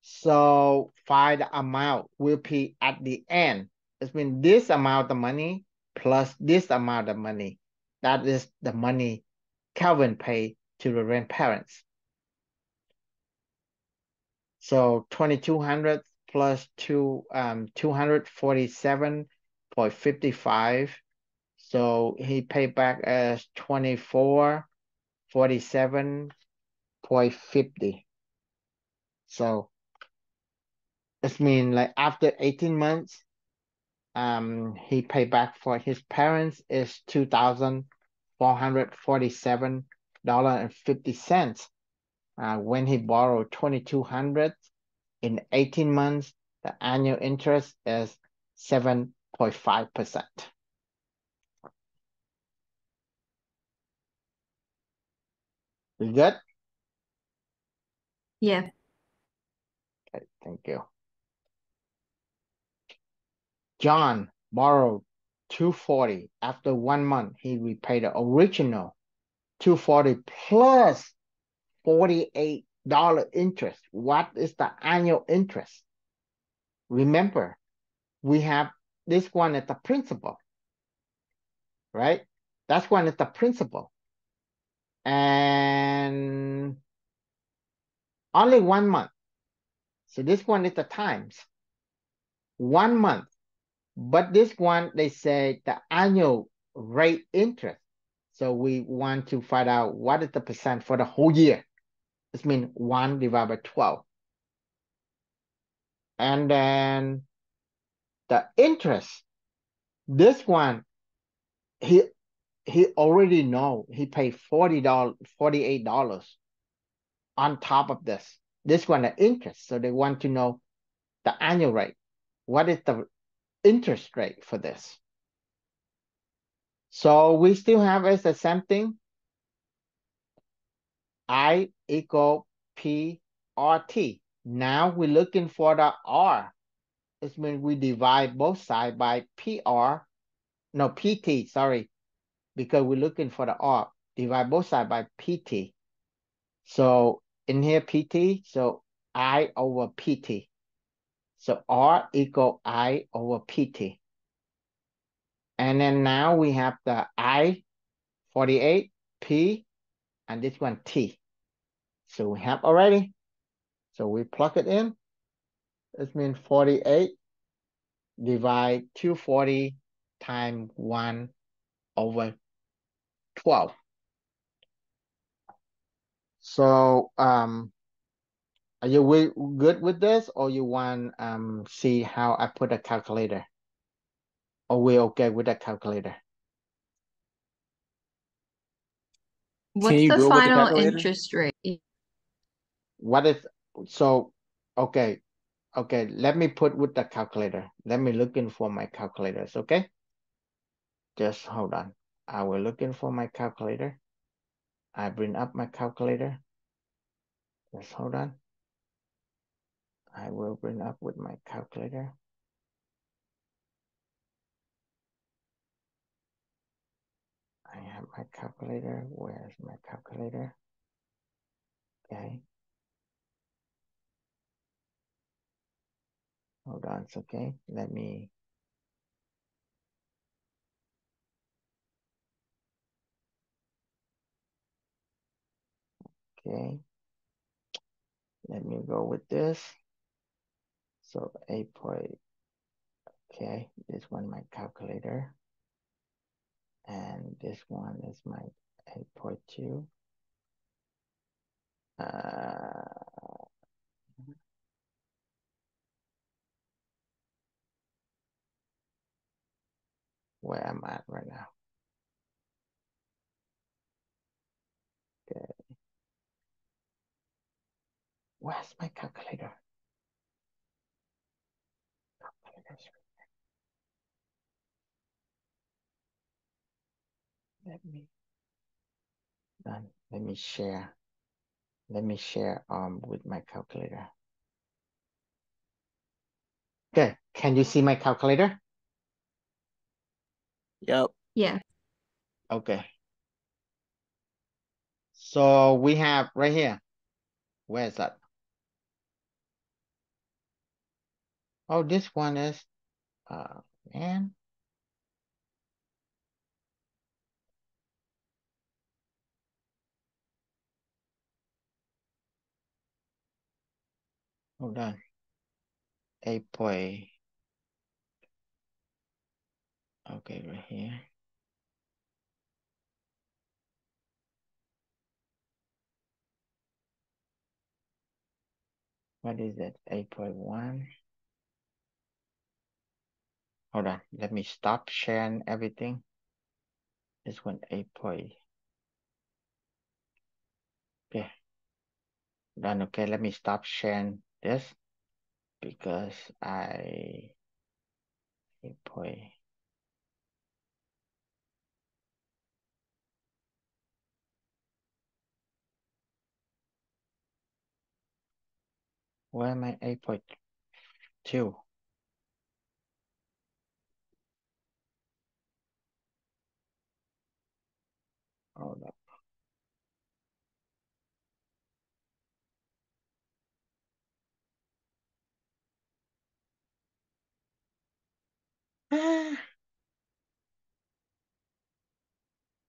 So find the amount will be at the end. It means this amount of money plus this amount of money. That is the money Calvin paid to the rent parents. So twenty-two hundred plus two, um, two hundred forty-seven point fifty-five. So he paid back as twenty-four forty-seven point fifty. So it means like after eighteen months, um, he paid back for his parents is two thousand four hundred forty-seven dollar and fifty cents. Uh, when he borrowed twenty-two hundred in eighteen months, the annual interest is seven point five percent. We good? Yeah. Okay, thank you. John borrowed two forty. After one month, he repaid the original two forty plus forty-eight dollar interest. What is the annual interest? Remember, we have this one at the principal, right? That's one at the principal. And only one month. So this one is the times. One month. But this one, they say the annual rate interest. So we want to find out what is the percent for the whole year. This means one divided by 12. And then the interest, this one, he he already know he paid forty dollars, forty eight dollars on top of this. This one the interest, so they want to know the annual rate. What is the interest rate for this? So we still have as the same thing. I equal P R T. Now we're looking for the R. This means we divide both sides by PR, no PT, sorry, because we're looking for the R. Divide both sides by PT. So in here PT, so I over PT. So R equal I over PT. And then now we have the I 48, P, and this one T. So we have already. So we plug it in. This means 48 divide 240 times 1 over 12. So um, are you wi- good with this or you want um see how I put a calculator? Or we okay with a calculator? What's you the go with the final calculator? interest rate? What is so okay okay let me put with the calculator let me looking for my calculators okay just hold on I will looking for my calculator I bring up my calculator just hold on I will bring up with my calculator. I have my calculator. Where's my calculator? Okay. Hold on it's okay. Let me okay. Let me go with this so 8 point okay this one my calculator. And this one is my 8.2 uh where I'm at right now? Okay. Where's my calculator Calculator's right there. Let me done Let me share. Let me share um with my calculator. Okay, can you see my calculator? Yep. Yeah. Okay. So we have right here. Where is that? Oh, this one is, uh, man. Hold on. Eight point. Okay, right here. What is point one. Hold on. Let me stop sharing everything. This one eight point. Okay. Done. Okay. Let me stop sharing this because I eight point. Where am I? Eight point two. Hold <sighs> up.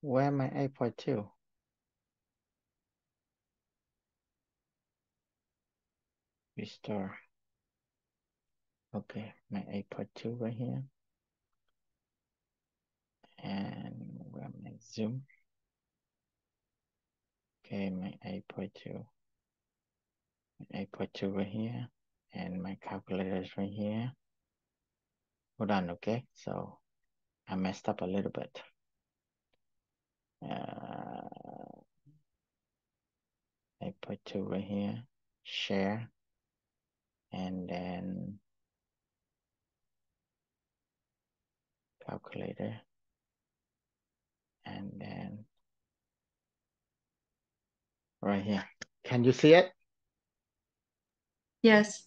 Where I? Eight point two. Restore. Okay, my point two right here. And where my zoom? Okay, my eight point two. Eight point two right here. And my calculator is right here. Hold on, okay? So I messed up a little bit. Uh, 8.2 right here, share, and then calculator, and then right here. Can you see it? Yes.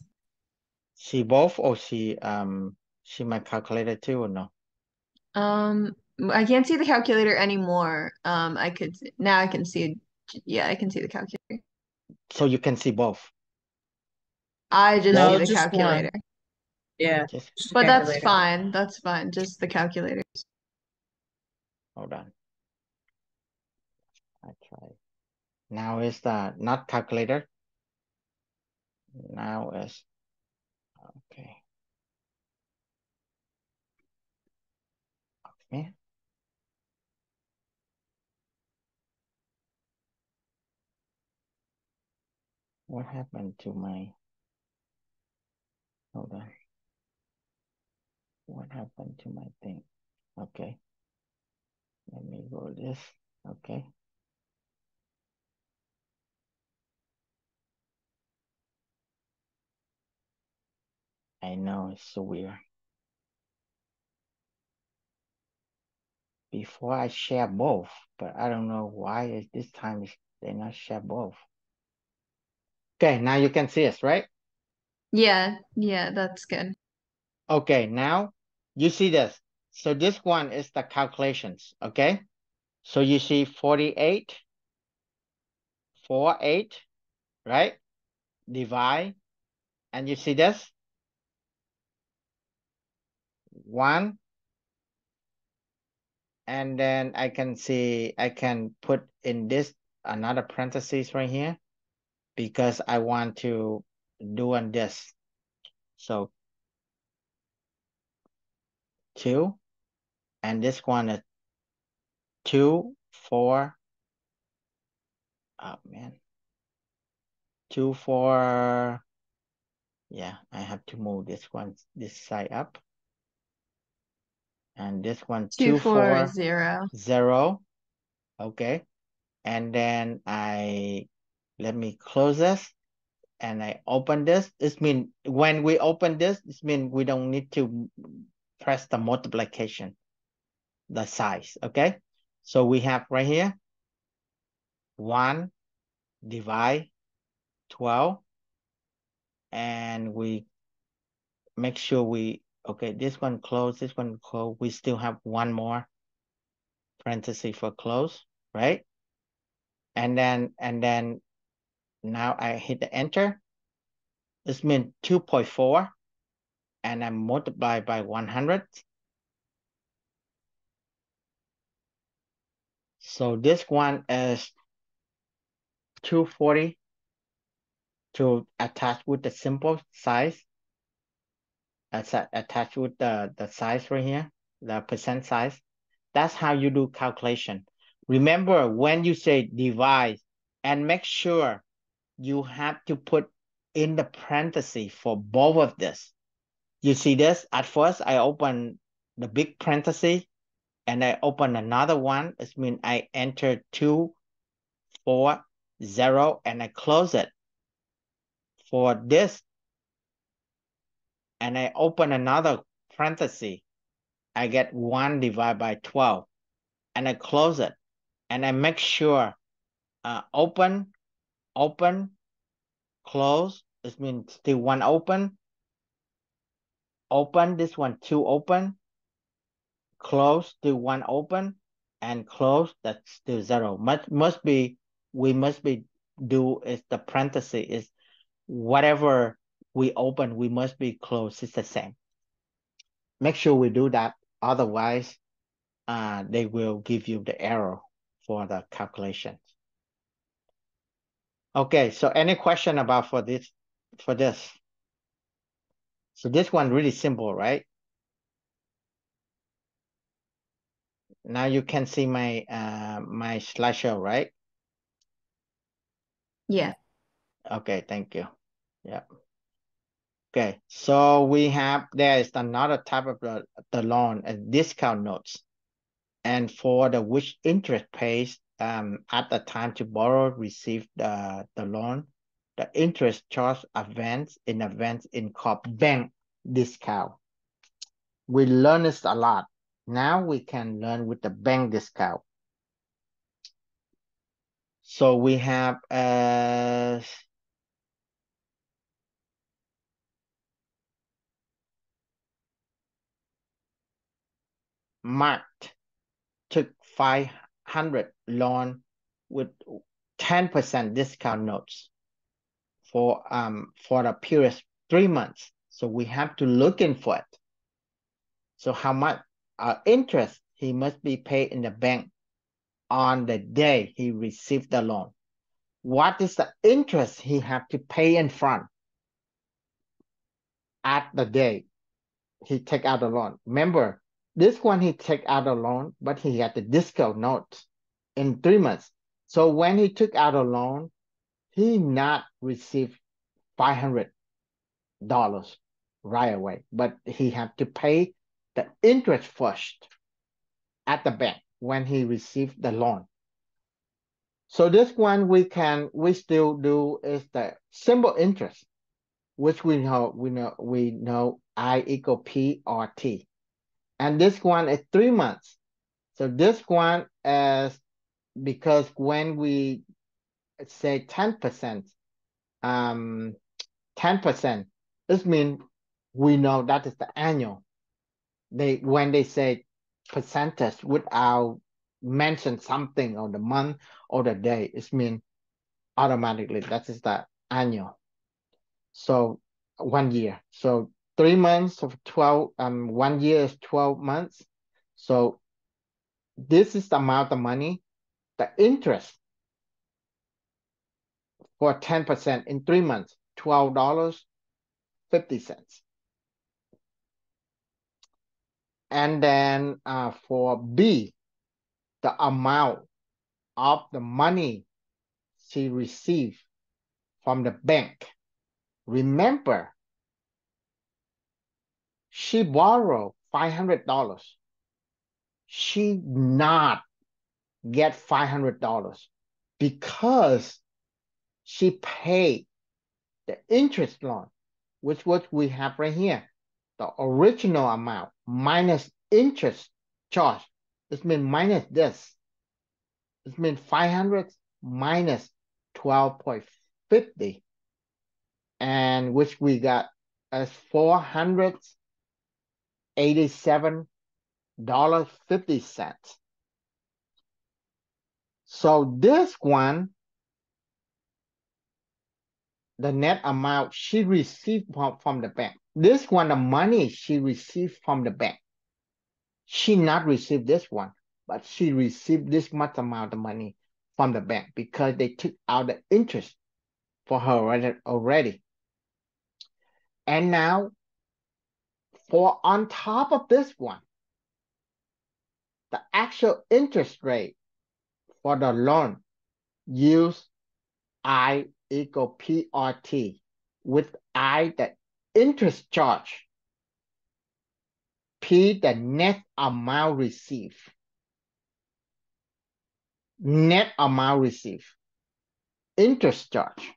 See both or see um see my calculator too or no? Um, I can't see the calculator anymore. Um, I could now I can see. Yeah, I can see the calculator. So you can see both. I just No, see the just one. calculator. Yeah. Just just a But that's fine. That's fine. Just the calculator. hold on. I try. Now is the not calculator. Now is okay. Okay. What happened to my hold on? What happened to my thing? Okay. Let me go this. Okay. I know it's so weird. Before I share both, but I don't know why is this time is they not share both. Okay, now you can see us, right? Yeah, yeah, that's good. Okay, now you see this. So this one is the calculations, okay? So you see 48, 4, 8, right? Divide, and you see this? 1, and then I can see, I can put in this another parentheses right here because I want to do on this. So two, and this one is two, four, oh man, two, four, yeah, I have to move this one, this side up. And this one, Two, two, four, four, zero. zero, okay. And then I, let me close this and I open this. This mean when we open this, this mean we don't need to press the multiplication, the size, okay? So we have right here, 1 divide 12 and we make sure we okay this one close this one close we still have one more parenthesis for close right? And then and then now I hit the enter. This means 2.4 and I multiply by 100 so this one is 240 to attach with the simple size attached with the, the size right here, the percent size. That's how you do calculation. Remember when you say divide and make sure you have to put in the parenthesis for both of this. You see this? At first I open the big parenthesis and I open another one. It means I enter two, four, zero, and I close it. For this, and I open another parenthesis, I get 1 divided by 12. And I close it. And I make sure uh, open, open, close. This means still one open. Open, this one two open. Close, still one open. And close, that's still zero. Must, must be, we must be do is the parenthesis is whatever we open, we must be closed. It's the same. Make sure we do that. Otherwise, uh, they will give you the error for the calculations. Okay, so any question about for this, for this? So this one really simple, right? Now you can see my uh, my slideshow, right? Yeah. Okay, thank you. Yeah. Okay, so we have, there is another type of the, the loan, a discount notes. And for the which interest pays um, at the time to borrow, receive the, the loan, the interest charge advance in advance in called bank discount. We learn this a lot. Now we can learn with the bank discount. So we have uh, marked took 500 loan with 10% discount notes for um for the period three months. So we have to look in for it. So how much uh, interest he must be paid in the bank on the day he received the loan. What is the interest he have to pay in front at the day he take out the loan? Remember, this one he take out a loan, but he had the discount note in three months. So when he took out a loan, he not received five hundred dollars right away, but he had to pay the interest first at the bank when he received the loan. So this one we can we still do is the simple interest, which we know we know we know I equal P or T and this one is three months. So this one is because when we say 10%, um, 10%, this means we know that is the annual. They when they say percentage without mention something on the month or the day, it means automatically that is the annual. So one year. So three months of 12, um, one year is 12 months. So this is the amount of money, the interest for 10% in three months, $12.50. And then uh, for B, the amount of the money she received from the bank. Remember, she borrowed $500. She not get $500 because she paid the interest loan, which what we have right here, the original amount minus interest charge. This means minus this. This means 500 minus 12.50 and which we got as $487.50. So this one, the net amount she received from, from the bank. This one, the money she received from the bank. She not received this one, but she received this much amount of money from the bank because they took out the interest for her already. And now, for on top of this one, the actual interest rate for the loan use I equal PRT with I the interest charge, P the net amount received. Net amount received, interest charge.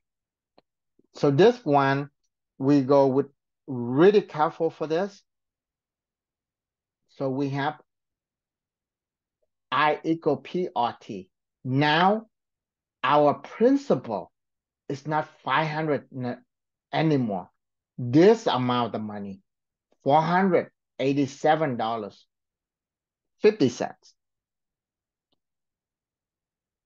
So this one, we go with really careful for this. So we have I equal PRT. Now our principal is not 500 anymore. This amount of money, $487.50.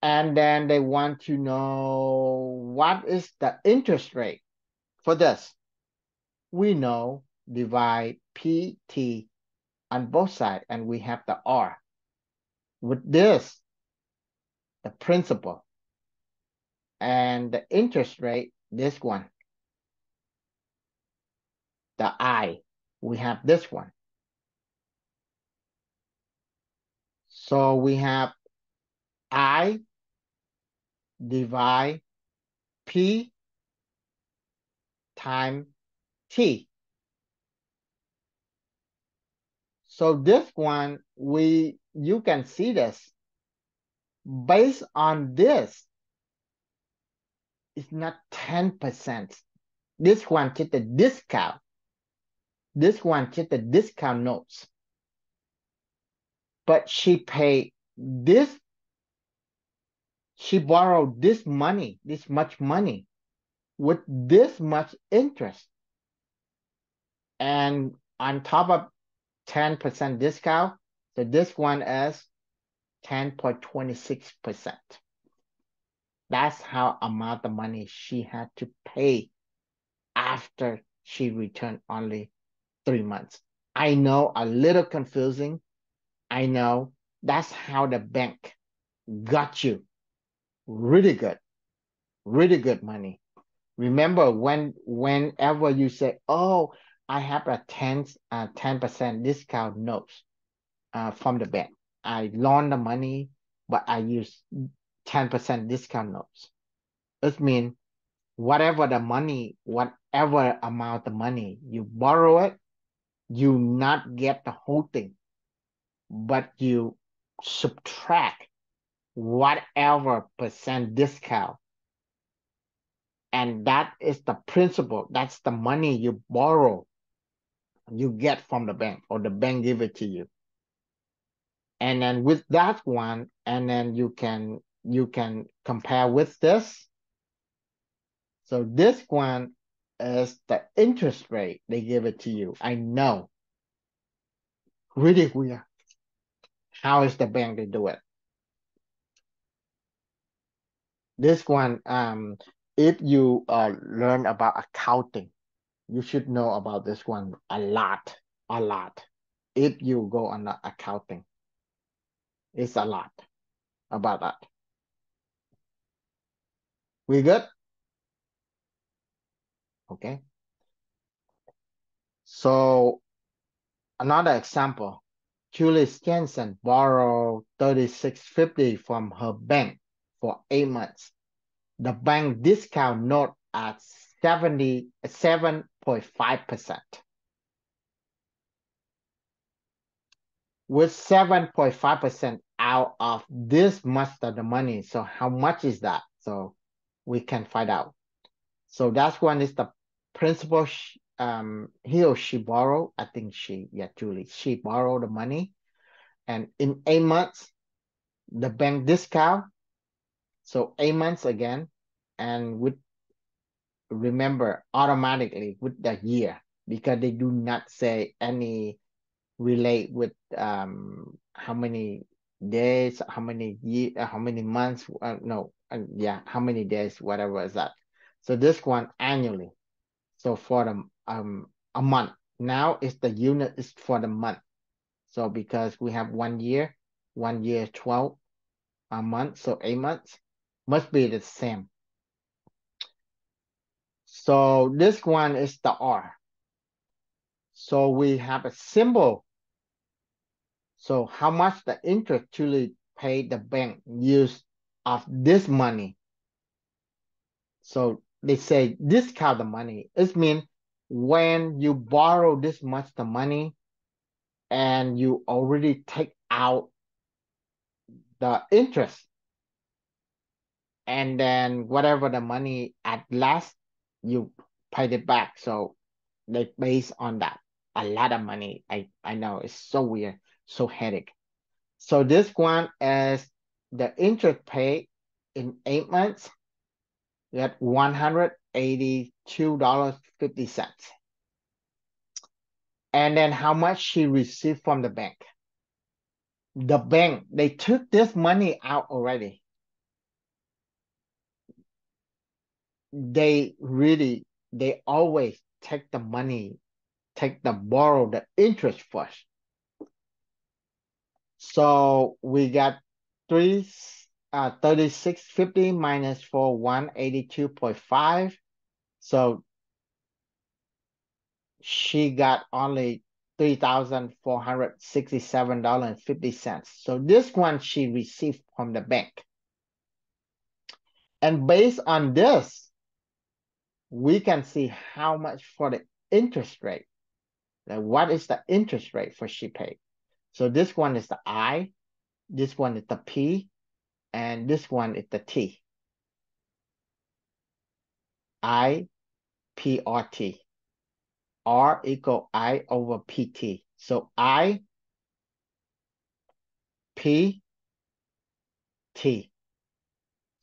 And then they want to know what is the interest rate for this. We know divide PT on both sides and we have the R. With this, the principal and the interest rate, this one. The I, we have this one. So we have I divide P time T. So this one, we you can see this. Based on this, it's not 10%. This one get the discount. This one get the discount notes. But she paid this, she borrowed this money, this much money with this much interest. And on top of 10% discount, so this one is 10.26%. That's how amount of money she had to pay after she returned only three months. I know a little confusing. I know that's how the bank got you really good, really good money. Remember when whenever you say, oh, I have a 10, uh, 10% discount notes uh, from the bank. I loan the money, but I use 10% discount notes. It means whatever the money, whatever amount of money you borrow it, you not get the whole thing, but you subtract whatever percent discount. And that is the principal. That's the money you borrow, you get from the bank or the bank give it to you. And then with that one and then you can you can compare with this. So this one is the interest rate they give it to you. I know really weird how is the bank to do it? This one um if you uh, learn about accounting you should know about this one a lot a lot if you go on the accounting it's a lot about that. We good? Okay. So another example, Julie Jensen borrowed 3650 from her bank for eight months. The bank discount note at 77.5%. With 7.5%, out of this much of the money. So how much is that? So we can find out. So that's one is the principal um, he or she borrow. I think she, yeah, Julie, she borrowed the money. And in eight months, the bank discount So eight months again, and with remember automatically with the year because they do not say any relate with um how many days, how many year, uh, how many months, uh, no, uh, yeah, how many days, whatever is that. So this one annually. So for the um a month. Now is the unit is for the month. So because we have one year, one year 12 a month, so eight months must be the same. So this one is the R. So we have a symbol. So how much the interest truly paid the bank use of this money. So they say discount the money. It means when you borrow this much the money and you already take out the interest and then whatever the money at last you paid it back. So they base on that a lot of money. I i know it's so weird so headache. So this one is the interest paid in eight months You at one hundred eighty two dollars fifty cents. And then how much she received from the bank? The bank they took this money out already they really they always take the money take the borrow the interest first so we got three uh 3650 minus for 182.5 so she got only three thousand four hundred sixty-seven dollars and fifty cents. So this one she received from the bank. And based on this, we can see how much for the interest rate. Like what is the interest rate for she paid? So this one is the I, this one is the P, and this one is the T. I, P, R, T. R equal I over PT. So I, P, T.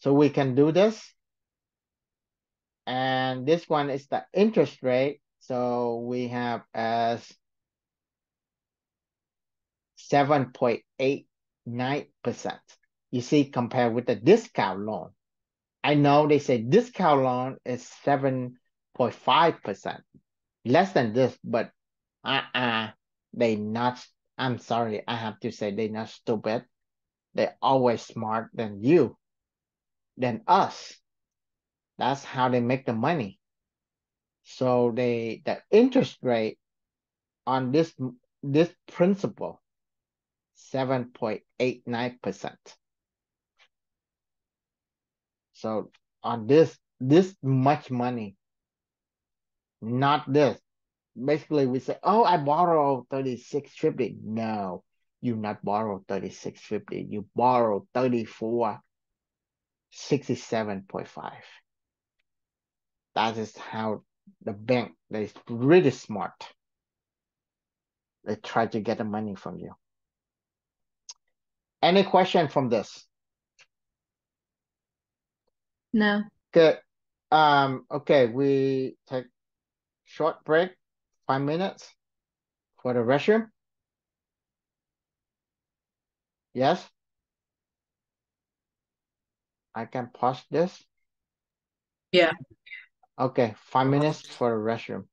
So we can do this. And this one is the interest rate. So we have as 7.89%. You see, compared with the discount loan. I know they say discount loan is 7.5% less than this, but uh-uh, they not, I'm sorry, I have to say they not stupid. They're always smart than you, than us. That's how they make the money. So they, the interest rate on this, this principal, 7.89%. So on this, this much money, not this. Basically, we say, oh, I borrow 3650. No, you not borrow 3650. You borrow 3467.5. That is how the bank that is really smart. They try to get the money from you. Any question from this? No. Good. Um, okay, we take short break, five minutes for the restroom. Yes? I can pause this. Yeah. Okay, five minutes for the restroom.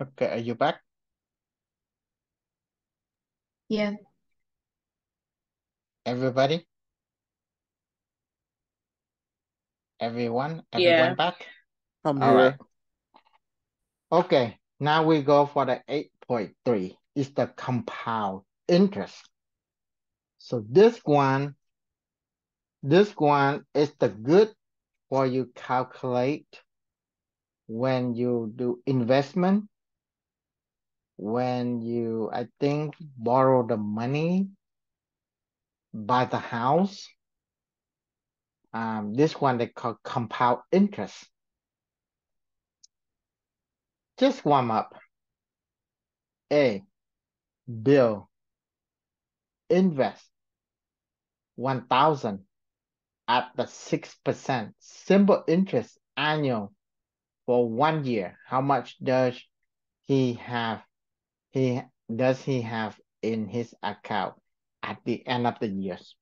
Okay, are you back? Yeah. Everybody? Everyone? Yeah. Everyone back? I'm All here. right. Okay, now we go for the eight point three. It's the compound interest. So this one, this one is the good for you calculate when you do investment, when you, I think, borrow the money, buy the house. Um, this one they call compound interest. Just warm up. A, bill, invest 1000 at the 6% simple interest annual for one year. How much does he have? He does he have in his account at the end of the years?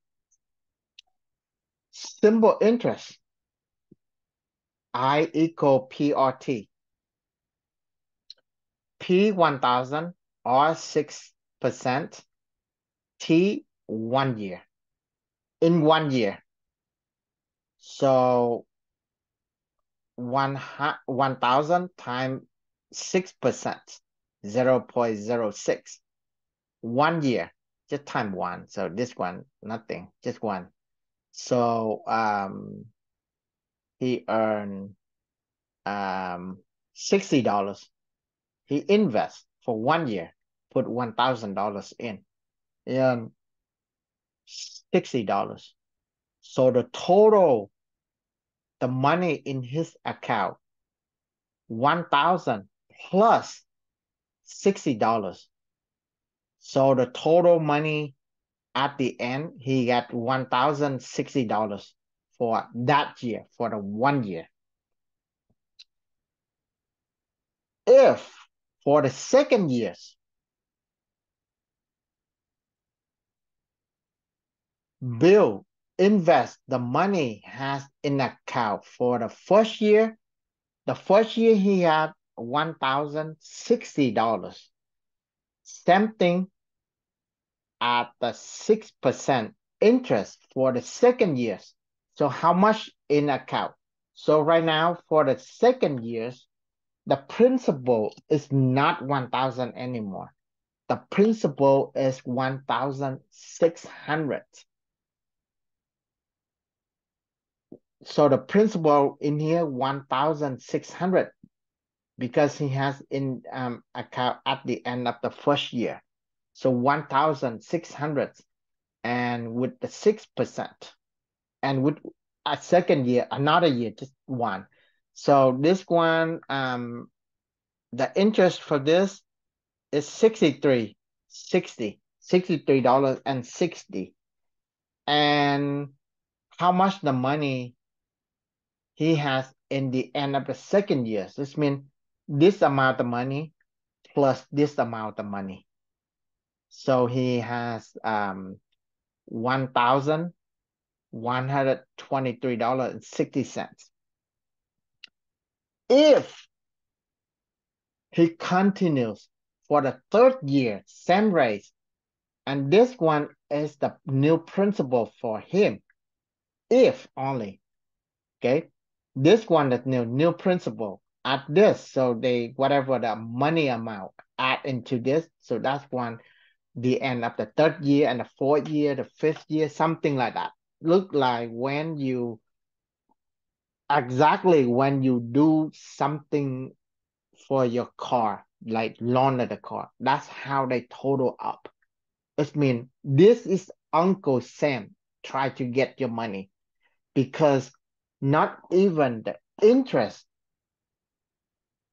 Simple interest. I equal P or T. P 1000 or 6%, T one year. In one year. So one 1000 times 6%, 0.06. One year, just time one. So this one, nothing, just one. So um, he earned um, $60. He invests for one year, put $1,000 in, and $60. So the total, the money in his account, 1000 plus $60. So the total money at the end, he got $1,060 for that year, for the one year. If for the second years, Bill invest the money has in account for the first year. The first year he had one thousand sixty dollars. Same thing at the six percent interest for the second years. So how much in account? So right now for the second years, the principal is not one thousand anymore. The principal is one thousand six hundred. so the principal in here 1600 because he has in um account at the end of the first year. So 1600 and with the six percent and with a second year another year just one. So this one um the interest for this is 63 60 63 dollars and 60 and how much the money he has in the end of the second year. This means this amount of money plus this amount of money. So he has um one thousand one hundred twenty-three dollars and sixty cents. If he continues for the third year, same rate, and this one is the new principal for him, if only, okay? this one is new new principal at this. So they whatever the money amount add into this. So that's one the end of the third year and the fourth year the fifth year something like that. Look like when you exactly when you do something for your car like loan the car. That's how they total up. It means this is uncle sam try to get your money because not even the interest.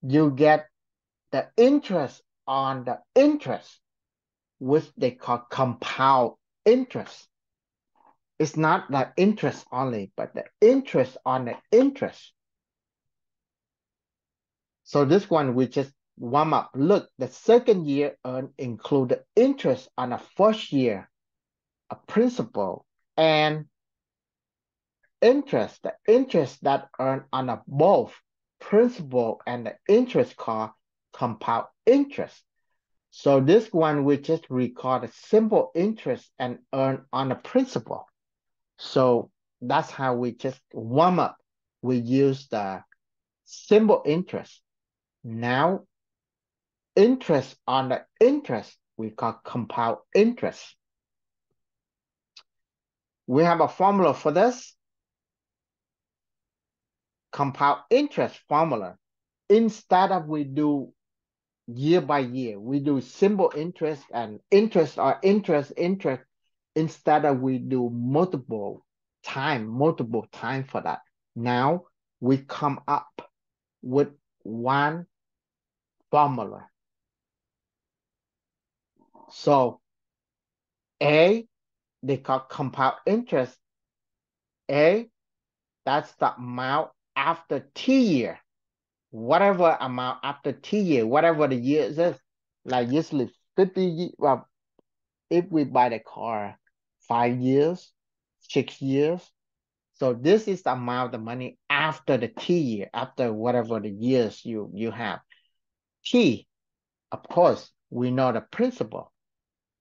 You get the interest on the interest, which they call compound interest. It's not the interest only, but the interest on the interest. So this one we just warm up. Look, the second year earn include the interest on the first year, a principal, and interest, the interest that earned on a both principal and the interest cost compound interest. So this one, we just record a simple interest and earn on the principal. So that's how we just warm up. We use the simple interest. Now, interest on the interest, we call compound interest. We have a formula for this. Compound interest formula. Instead of we do year by year, we do simple interest and interest or interest, interest, instead of we do multiple time, multiple time for that. Now we come up with one formula. So A, they call compound interest. A, that's the amount after T year. Whatever amount after T year, whatever the years is, like usually 50, well, if we buy the car five years, six years. So this is the amount of money after the T year, after whatever the years you, you have. T, of course, we know the principal.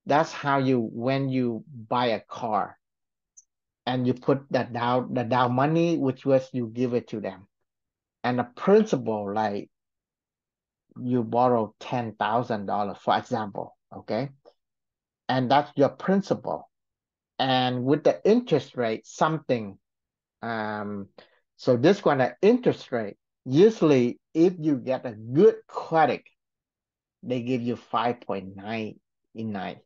That's how you, when you buy a car and you put that down, the down money, which was you give it to them. And the principal, like you borrow $10,000, for example, okay? And that's your principal. And with the interest rate, something, um, so this one, the interest rate, usually if you get a good credit, they give you 5.99.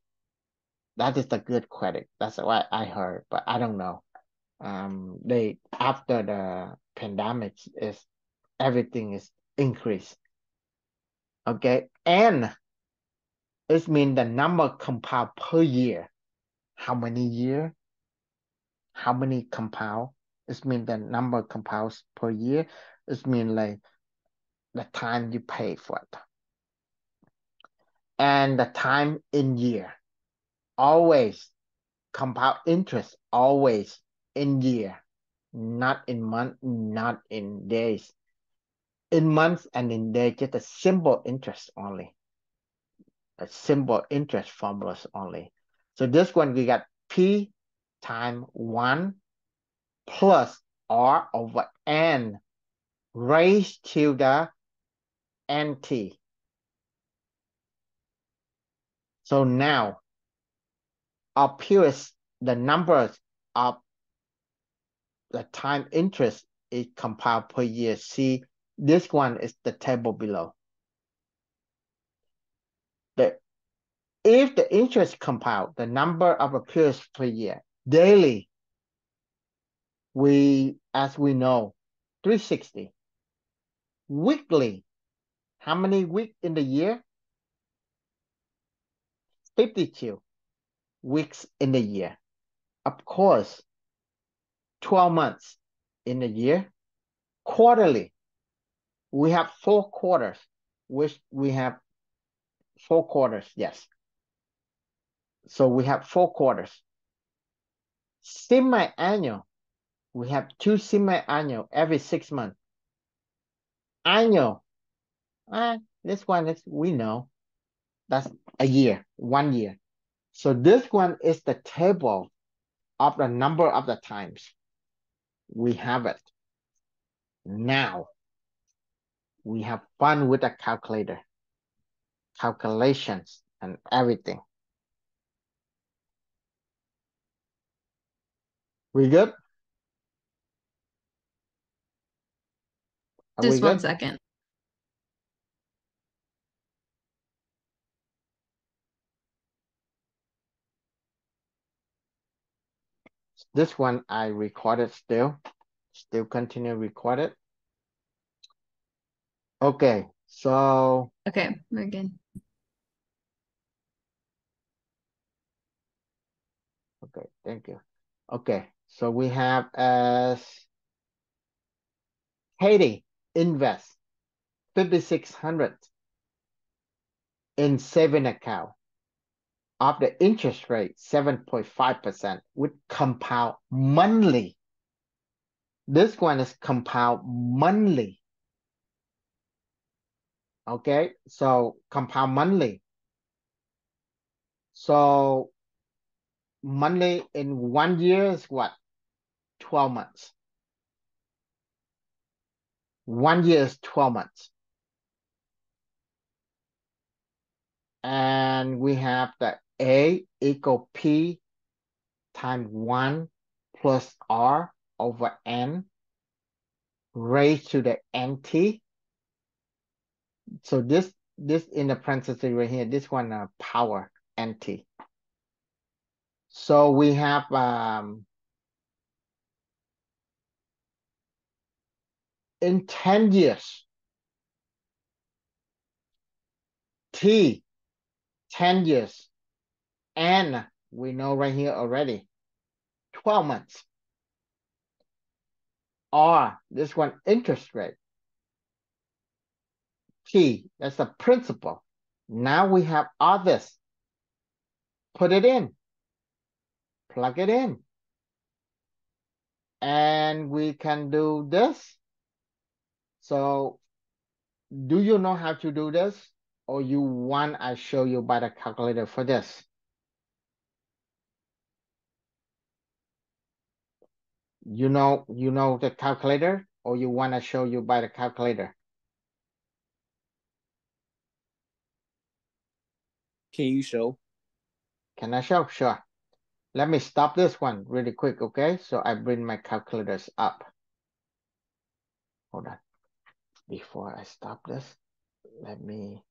That is the good credit. That's what I heard, but I don't know. Um, they after the pandemic is everything is increased. Okay, and it means the number compound per year. How many year? How many compound? It means the number compounds per year. It means like the time you pay for it. And the time in year. Always compound interest, always in year, not in month, not in days. In months and in days, just a simple interest only. A simple interest formulas only. So this one we got P time one plus R over N raised to the NT. So now is the numbers of the time interest is compiled per year. See, this one is the table below. The if the interest compiled, the number of appears per year, daily, we, as we know, 360. Weekly, how many weeks in the year? 52 weeks in the year. Of course, 12 months in the year. Quarterly, we have four quarters, which we have four quarters, yes. So we have four quarters. Semi-annual, we have two semi-annual every six months. Annual, ah, this one is we know. That's a year, one year. So this one is the table of the number of the times. We have it. Now, we have fun with the calculator, calculations and everything. We good? Are we Just one good? second. This one I recorded still, still continue recorded. Okay, so Okay, we're good. Okay, thank you. Okay, so we have as Haiti invest fifty-six hundred in saving account of the interest rate seven point five percent with compound monthly. This one is compound monthly. Okay, so compound monthly. So monthly in one year is what? 12 months. One year is 12 months. And we have the A equal P times 1 plus R over N raised to the NT. So this this in the parentheses right here, this one uh, power NT. So we have um, in 10 years, T, 10 years, N, we know right here already, 12 months. R, this one interest rate. T, that's the principal. Now we have others. Put it in. Plug it in. And we can do this. So do you know how to do this? Or you want I show you by the calculator for this? You know, you know the calculator or you want to show you by the calculator? Can you show? Can I show? Sure. Let me stop this one really quick, okay? So I bring my calculators up. Hold on. Before I stop this, let me,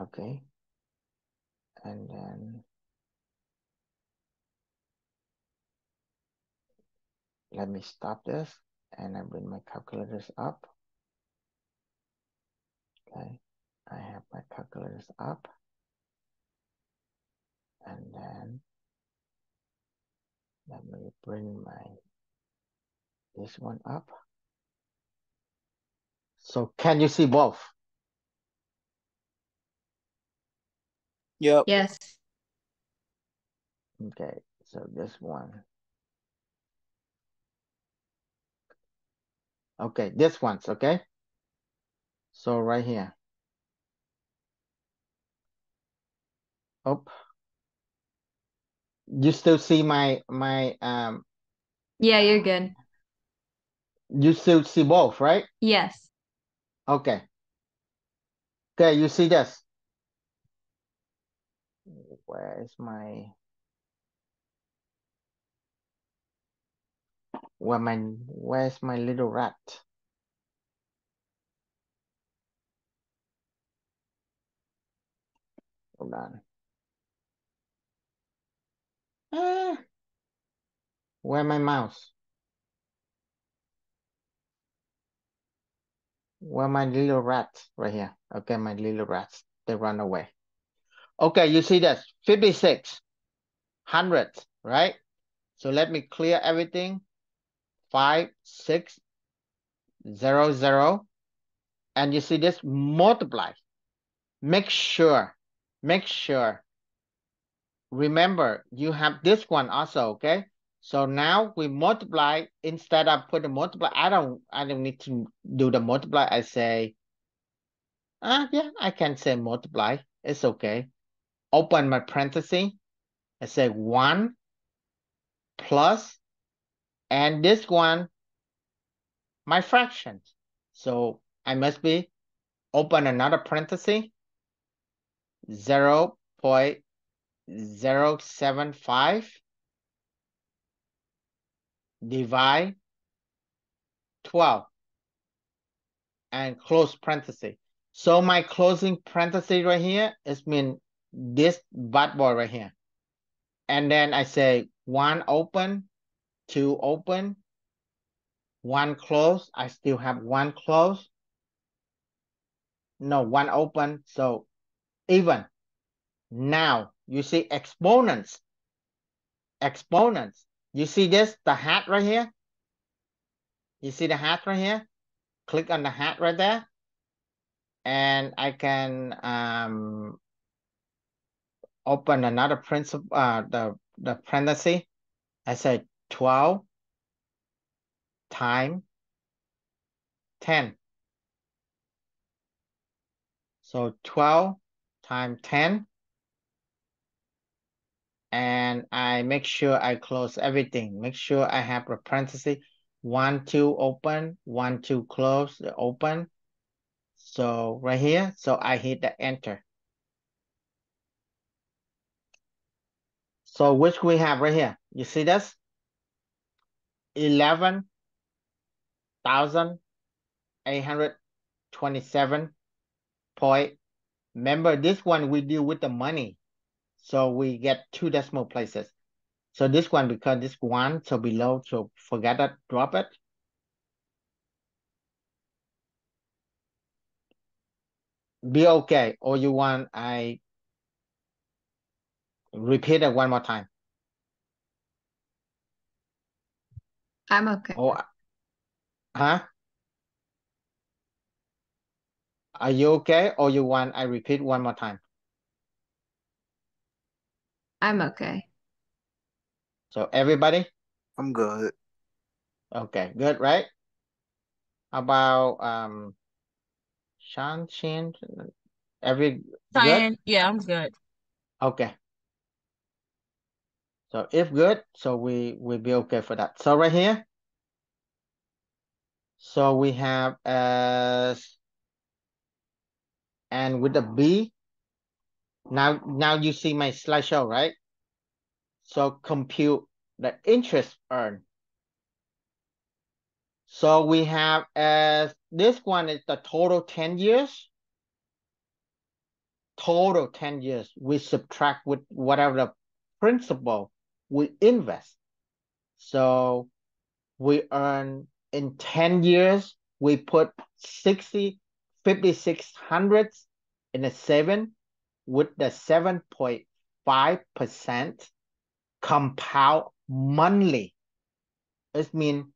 okay. And then let me stop this and I bring my calculators up. Okay, I have my calculators up. And then let me bring my this one up. So can you see both? Yep. Yes. Okay, so this one. Okay, this one's okay. So right here. Oh. You still see my my um Yeah, you're good. you still see both, right? Yes. Okay. Okay, you see this. Where is my my where's my little rat? Hold on. Ah, where my mouse? Where my little rat? Right here. Okay, my little rats. They run away. Okay, you see this. 56. 100, right? So let me clear everything. Five, six, zero, zero. And you see this multiply. Make sure, make sure. Remember, you have this one also, okay? So now we multiply instead of put the multiply. I don't I don't need to do the multiply. I say, ah, yeah, I can say multiply. It's okay. Open my parenthesis. I say one plus, and this one, my fractions. So I must be open another parenthesis. Zero point zero seven five divide 12 and close parenthesis. So my closing parenthesis right here is mean this bad boy right here. And then I say one open, two open, one close. I still have one close. No, one open. So even. Now you see exponents. Exponents. You see this, the hat right here? You see the hat right here? Click on the hat right there. And I can um, open another principle, uh, the, the parenthesis. I say 12 time 10. So twelve times ten. And I make sure I close everything. Make sure I have a parenthesis. One, two open, one, two close, open. So right here, so I hit the enter. So which we have right here, you see this? Eleven thousand eight hundred twenty-seven point. Remember this one we deal with the money. So we get two decimal places. So this one, because this one, so below, so forget that, drop it. Be okay, or you want I repeat it one more time. I'm okay. Or, huh? Are you okay, or you want I repeat one more time? I'm okay. So everybody, I'm good. okay, good, right? About um, Shan, Shin, every good? Cyan, yeah, I'm good. Okay. So if good, so we will be okay for that. So right here. So we have as and with the B. Now now you see my slideshow, right? So compute the interest earned. So we have as this one is the total 10 years. Total 10 years. We subtract with whatever the principal we invest. So we earn in 10 years, we put 60, 5,600 in a seven with the 7.5% compound monthly. It means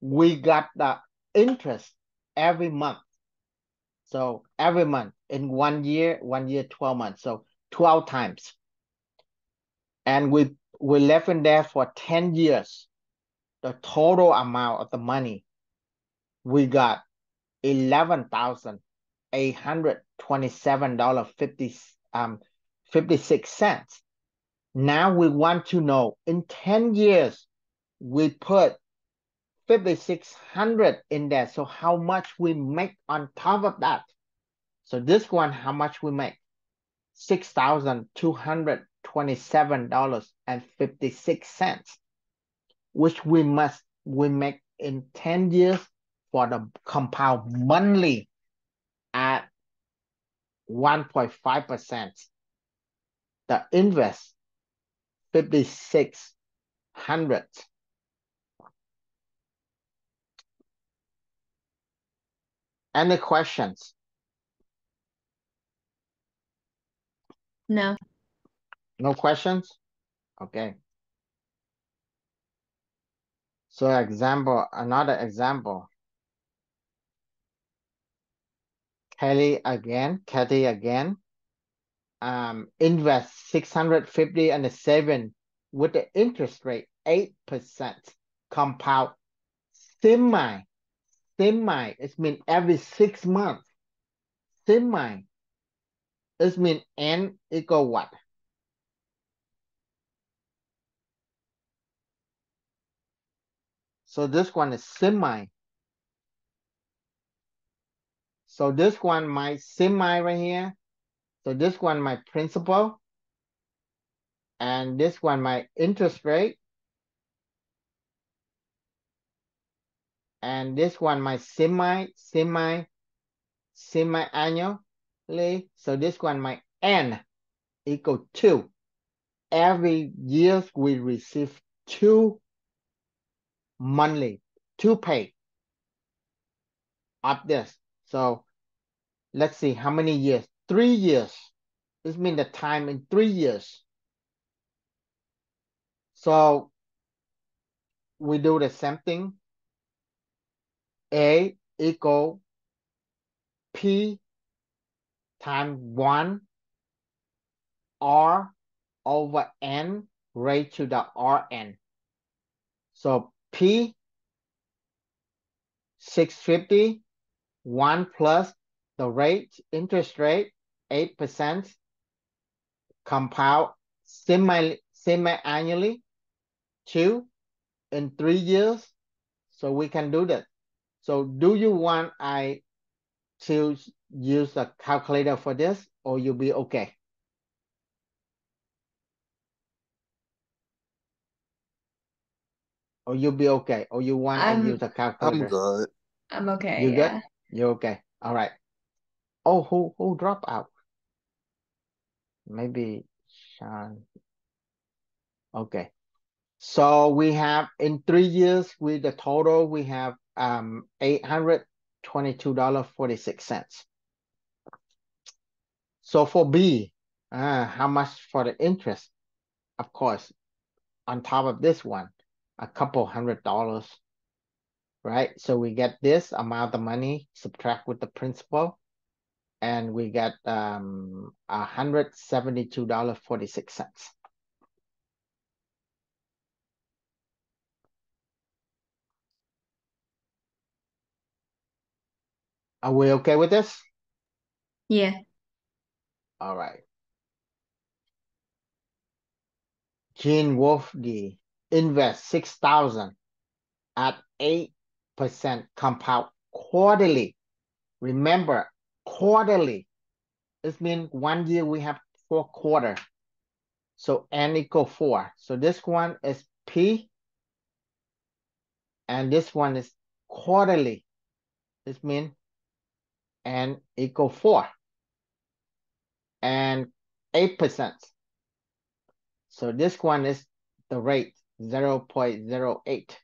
we got the interest every month. So every month in one year, one year, 12 months. So 12 times. And we, we left in there for 10 years. The total amount of the money we got $11,827.50 um 56 cents. Now we want to know in 10 years, we put 5,600 in there. So how much we make on top of that? So this one, how much we make? $6,227.56, which we must, we make in 10 years for the compound monthly at 1.5%. The invest 5,600. Any questions? No. No questions? Okay. So example, another example. Kelly again, Kathy again. Um, invest 650 and seven with the interest rate 8% compound semi, semi, it means every six months. Semi, it means n equal what? So this one is semi. So this one, my semi right here. So this one, my principal. And this one, my interest rate. And this one, my semi, semi, semi-annually. So this one, my N equal two. Every year we receive two monthly, to pay of this. So let's see how many years. Three years. This means the time in three years. So we do the same thing. A equal P times one R over N raised to the Rn. So P 650, 1 plus the rate, interest rate, eight percent compound semi semi-annually, two in three years. So we can do that. So do you want I to use a calculator for this or you'll be okay? Or you'll be okay, or you want I I'm- use a calculator? I'm good. I'm okay. You good? You're okay. All right. Oh, who who drop out? Maybe Sean. Okay. So we have in three years with the total we have um eight hundred twenty-two dollar forty-six cents. So for B, uh, how much for the interest? Of course, on top of this one, a couple hundred dollars right? So we get this amount of money, subtract with the principal, and we get um a hundred seventy-two dollar forty-six cents. Are we okay with this? Yeah. All right. Gene Wolfie invest six thousand at eight percent compound quarterly. Remember, quarterly. This means one year we have four quarter. So n equal four. So this one is P. And this one is quarterly. This means n equal four. And eight percent. So this one is the rate 0.08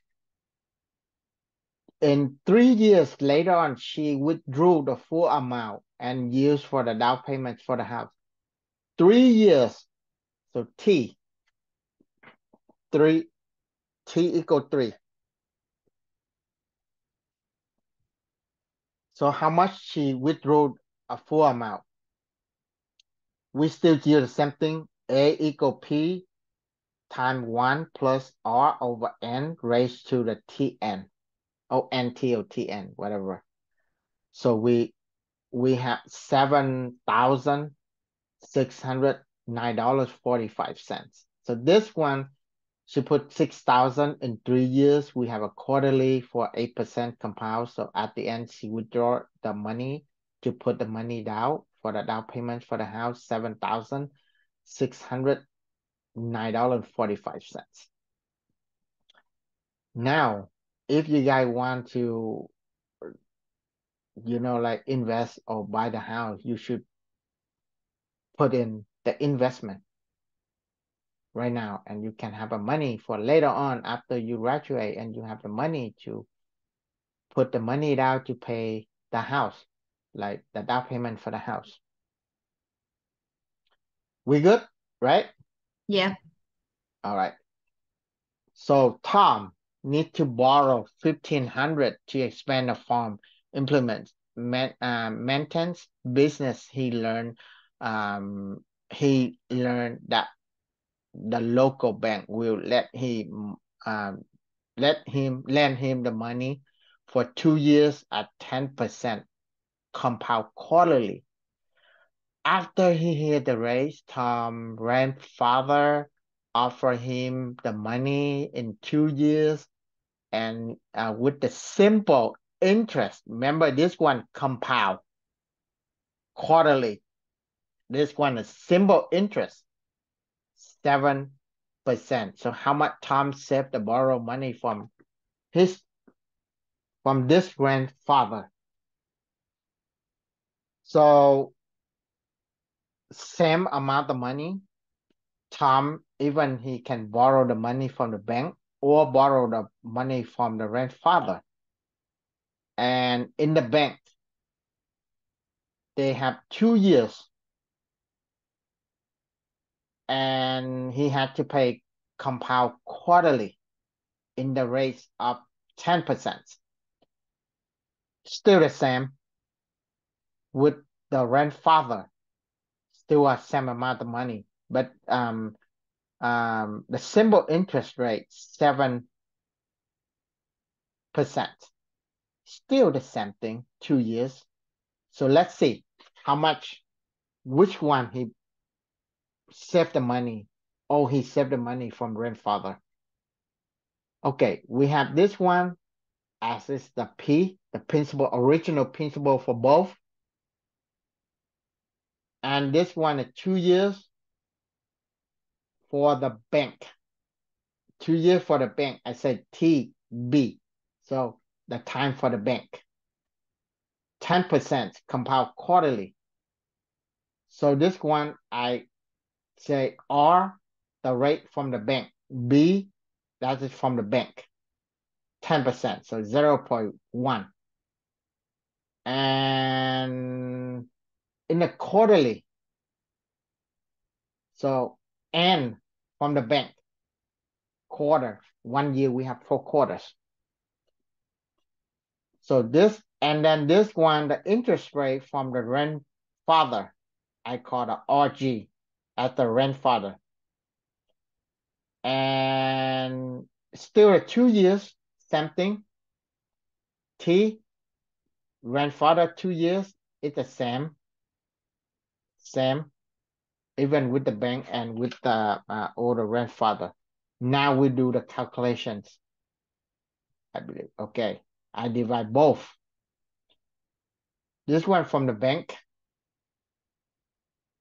in three years later on, she withdrew the full amount and used for the down payment for the house. Three years, so T, three, T equal three. So how much she withdrew a full amount? We still do the same thing, A equal P times one plus R over N raised to the Tn. O N T O T N, whatever. So we we have seven thousand six hundred nine dollars forty five cents. So this one, she put six thousand in three years. We have a quarterly for eight percent compound. So at the end, she withdraw the money to put the money down for the down payment for the house, seven thousand six hundred nine dollars forty five cents. Now if you guys want to you know like invest or buy the house you should put in the investment right now and you can have a money for later on after you graduate and you have the money to put the money down to pay the house like the down payment for the house we good right Yeah. all right. So tom need to borrow fifteen hundred to expand the farm implement man, uh, maintenance business. He learned um he learned that the local bank will let him um let him lend him the money for two years at 10% compound quarterly after he heard the race, tom grandfather offer him the money in two years and uh, with the simple interest. Remember this one compound quarterly. This one is simple interest, seven percent. So how much Tom saved to borrow money from his from this grandfather? So same amount of money. Tom even he can borrow the money from the bank or borrow the money from the grandfather. And in the bank, they have two years. And he had to pay compound quarterly in the rate of 10%. Still the same with the grandfather, still a same amount of money, but um, um, the simple interest rate, seven percent. Still the same thing, two years, So let's see how much, which one he saved the money. Oh, he saved the money from grandfather. Okay, we have this one as is the P, the principal, original principal for both. And this one is two years for the bank. Two years for the bank. I said TB. So the time for the bank. 10% compound quarterly. So this one, I say R, the rate from the bank. B, that is from the bank. 10%, so 0 0.1. And in a quarterly, so N from the bank, quarter, one year we have four quarters. So this, and then this one, the interest rate from the grandfather, I call the RG as the grandfather. And still two years, same thing. T, grandfather, two years, it's the same. Same, even with the bank and with the uh, older grandfather. Now we do the calculations. I believe, okay. I divide both. This one from the bank.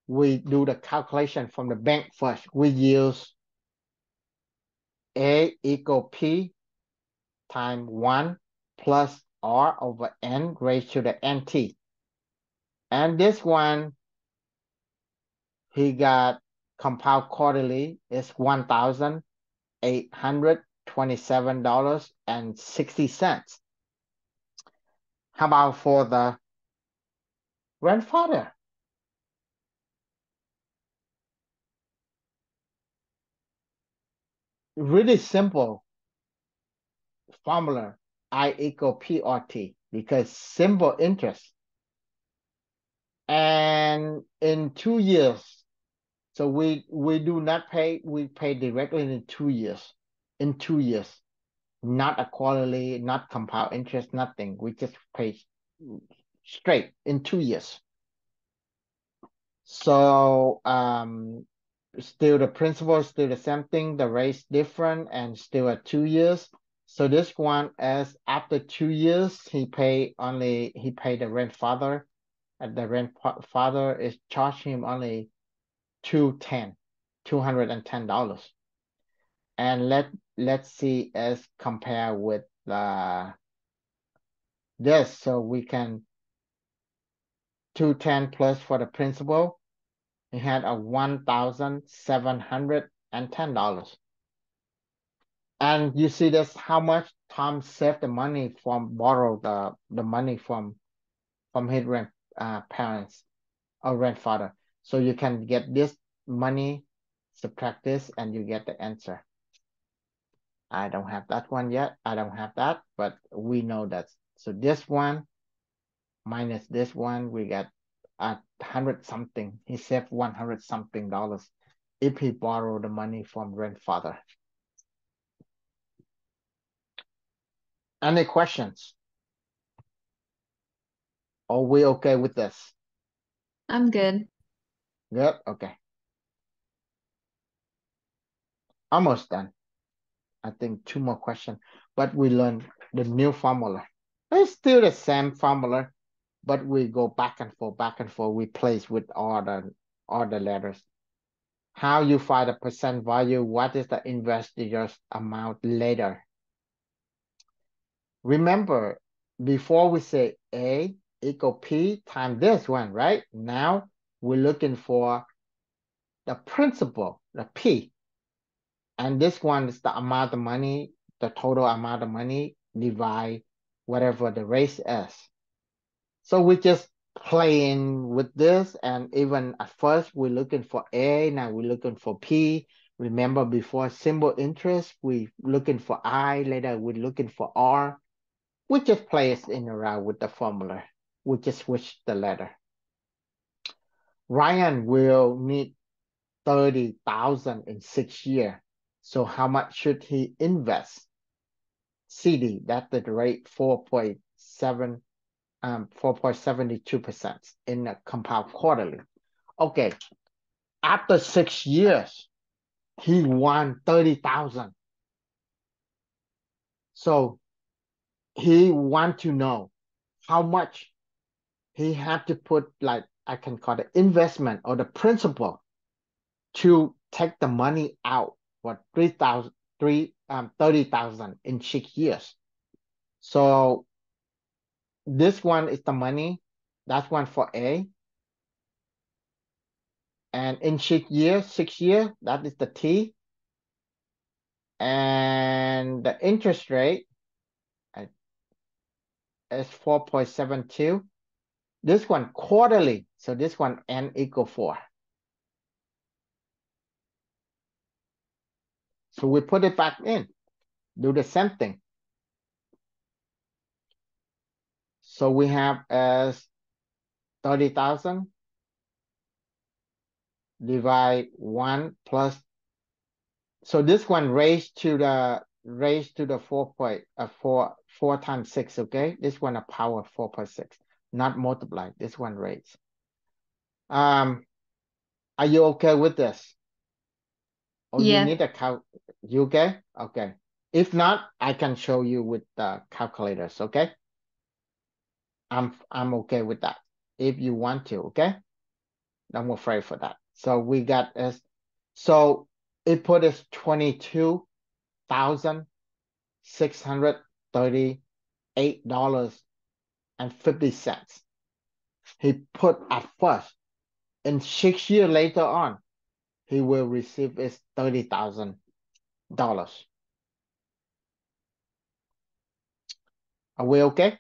We do the calculation from the bank first. We use A equal P times 1 plus R over N raised to the NT. And this one, he got compound quarterly is $1,827.60. How about for the grandfather? Really simple formula I equal PRT because simple interest. And in two years, so we we do not pay, we pay directly in two years. In two years, not a quarterly, not compound interest, nothing. We just pay straight in two years. So um still the principal, is still the same thing, the rate's different and still at two years. So this one is after two years, he pay only, he paid the rent father. And the rent father is charging him only 210, $210. And let, let's see as compare with the this. So we can 210 plus for the principal. He had a $1,710. And you see this how much Tom saved the money from borrow the, the money from from his rent uh, parents or grandfather. So you can get this money, subtract this, and you get the answer. I don't have that one yet. I don't have that, but we know that. So this one minus this one, we get a hundred something. He saved one hundred something dollars if he borrowed the money from grandfather. Any questions? Are we okay with this? I'm good. Good, okay. Almost done. I think two more questions, but we learn the new formula. It's still the same formula, but we go back and forth, back and forth. We place with all the all the letters. How you find the percent value? What is the investor's amount later? Remember, before we say A equal P times this one, right? Now we're looking for the principal, the P. And this one is the amount of money, the total amount of money divide whatever the race is. So we're just playing with this and even at first we're looking for A, now we're looking for P. Remember before simple interest, we're looking for I, later we're looking for R. We just play it in around with the formula. We just switch the letter. Ryan will need 30,000 in six years. So how much should he invest? CD, that's the rate 4.7 um, 4.72% in a compound quarterly. Okay, after six years, he won 30,000. So he want to know how much he had to put like I can call the investment or the principal to take the money out for 3,000, three, um, 30,000 in six years. So this one is the money. That's one for A. And in six years, six year, that is the T. And the interest rate is 4.72. This one quarterly. So this one N equal four. So we put it back in, do the same thing. So we have as thirty thousand divide one plus. So this one raised to the raised to the four point uh, four four times six. Okay, this one a power four point six, not multiply. This one raised. Um, are you okay with this? Or Yeah. you need a cal? You okay? Okay. If not, I can show you with the calculators. Okay. I'm I'm okay with that. If you want to, okay? I'm afraid for that. So we got as so it put us twenty-two thousand six hundred thirty-eight dollars and fifty cents. He put at first, and six years later on, he will receive his thirty thousand dollars. Are we okay?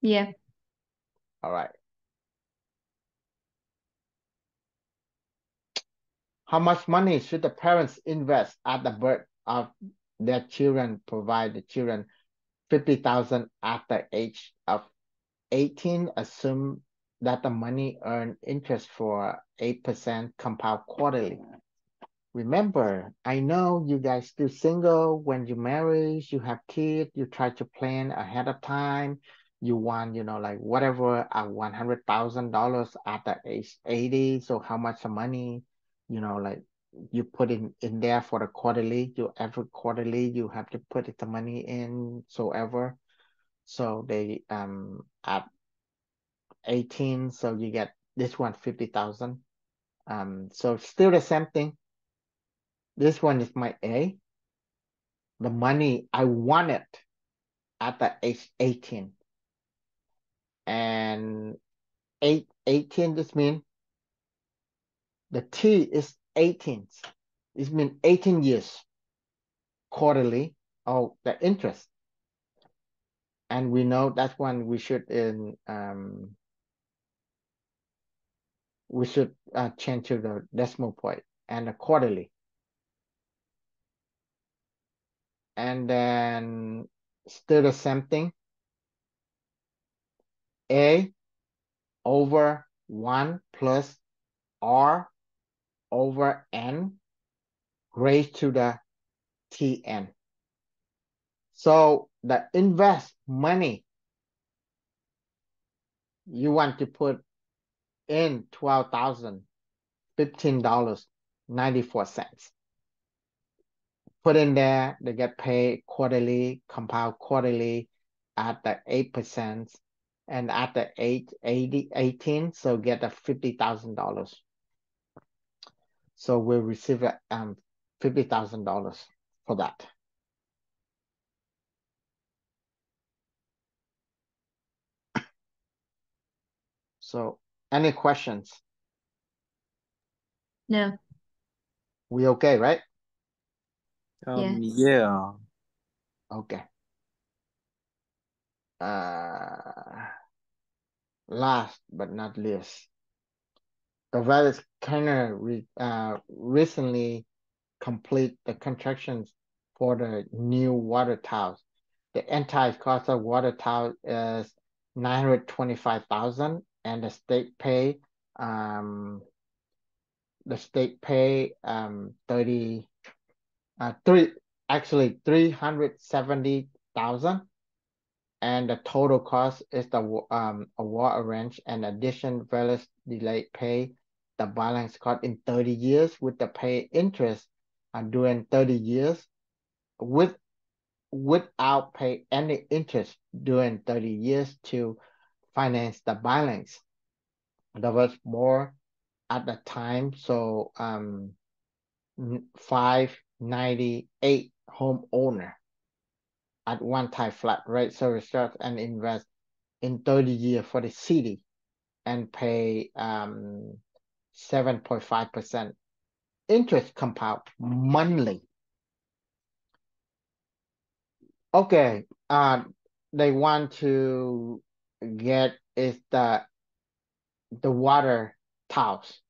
Yeah. All right. How much money should the parents invest at the birth of their children, provide the children fifty thousand at the age of eighteen, assume that the money earned interest for eight percent compound quarterly. Remember, I know you guys still single. When you marry, you have kids, you try to plan ahead of time. You want, you know, like whatever, a one hundred thousand dollars at the age eighty. So how much money, you know, like you put in in there for the quarterly. You every quarterly you have to put the money in so ever. So they um at eighteen, so you get this one one fifty thousand. Um, so still the same thing. This one is my A. The money I wanted at the age 18. And eight, 18, this means the T is 18. This means 18 years quarterly of the interest. And we know that one we should in um we should uh, change to the decimal point and the quarterly. and then still the same thing. A over 1 plus R over N raised to the Tn. So the invest money you want to put in twelve thousand fifteen dollars ninety four cents put in there, they get paid quarterly, compound quarterly at the eight percent, and at the eight eighty eighteen, so get a fifty thousand dollars. So we'll receive um fifty thousand dollars for that. <coughs> So any questions? No. We okay, right? Um, yeah. Okay. Uh, last but not least, Gavalis Kenner re, uh, recently complete the constructions for the new water towers. The entire cost of water tower is nine hundred twenty-five thousand, and the state pay um the state pay um thirty uh three actually three hundred seventy thousand. And the total cost is the um award arrange and addition various delayed pay. The balance cost in 30 years with the pay interest uh, during 30 years with without pay any interest during 30 years to finance the balance. There was more at the time, so um, 598 homeowner at one time flat rate service charge and invest in 30 years for the city and pay um 7.5% interest compound monthly. Okay, uh, they want to get is the the water towels.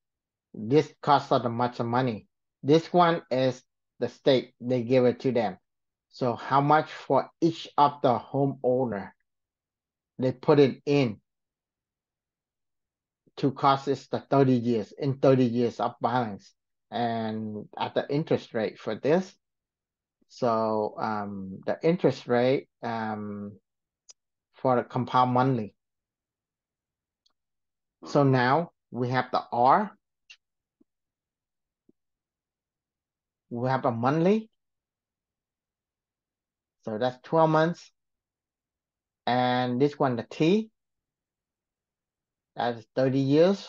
This costs a much of money. This one is the state, they give it to them. So how much for each of the homeowner? They put it in to cost is the 30 years, in 30 years of balance. And at the interest rate for this, so um, the interest rate um, for the compound monthly. Hmm. So now we have the R. We have a monthly. So that's 12 months. And this one, the T. That's 30 years.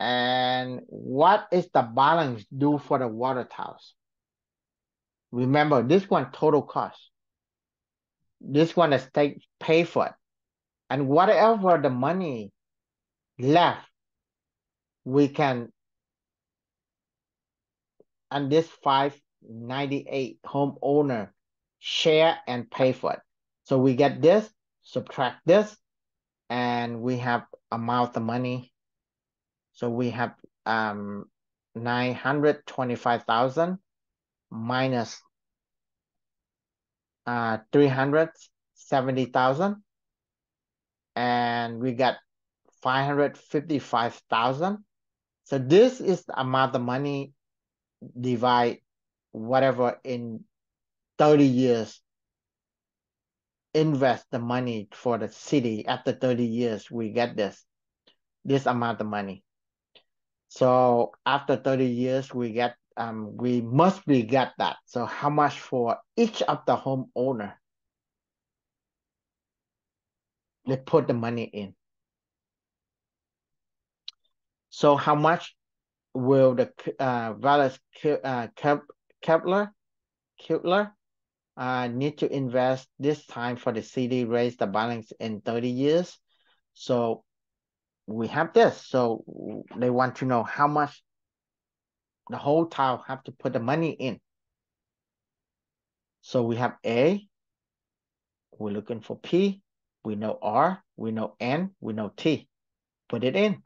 And what is the balance due for the water towers? Remember, this one total cost. This one is take pay for it. And whatever the money left, we can and this 598 homeowner share and pay for it. So we get this, subtract this, and we have amount of money. So we have um 925,000 minus uh 370,000 and we got 555,000 so this is the amount of money divide whatever in 30 years. Invest the money for the city. After 30 years we get this this amount of money. So after 30 years we get um we must be get that. So how much for each of the homeowner they put the money in? So how much will the uh Wallace uh Kep- Kepler Kepler uh need to invest this time for the city raise the balance in 30 years? So we have this. So they want to know how much the whole town have to put the money in so we have A we're looking for P we know R we know N we know T put it in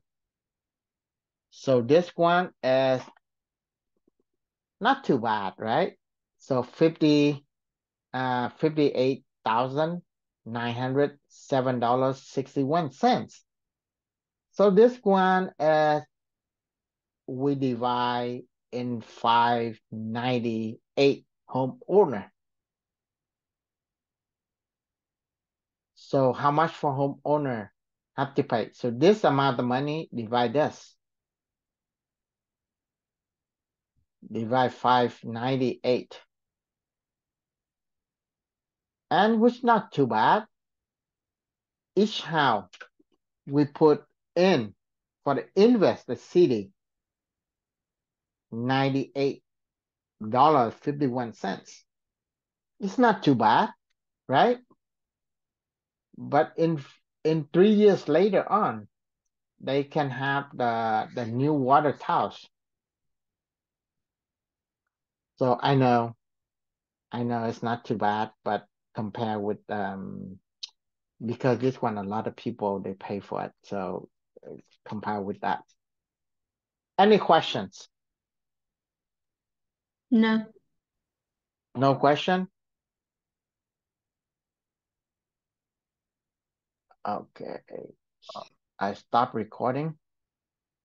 so this one is not too bad, right? So 50, uh, $58,907.61. So this one is we divide in 598 home owner. So how much for homeowner have to pay? So this amount of money divide this. divide 598 and which not too bad each house we put in for the invest the city 98 dollars 51 cents it's not too bad right but in in three years later on they can have the the new water towers So I know, I know it's not too bad, but compare with um because this one a lot of people they pay for it. So uh, compare with that. Any questions? No. No question? Okay. I stop recording.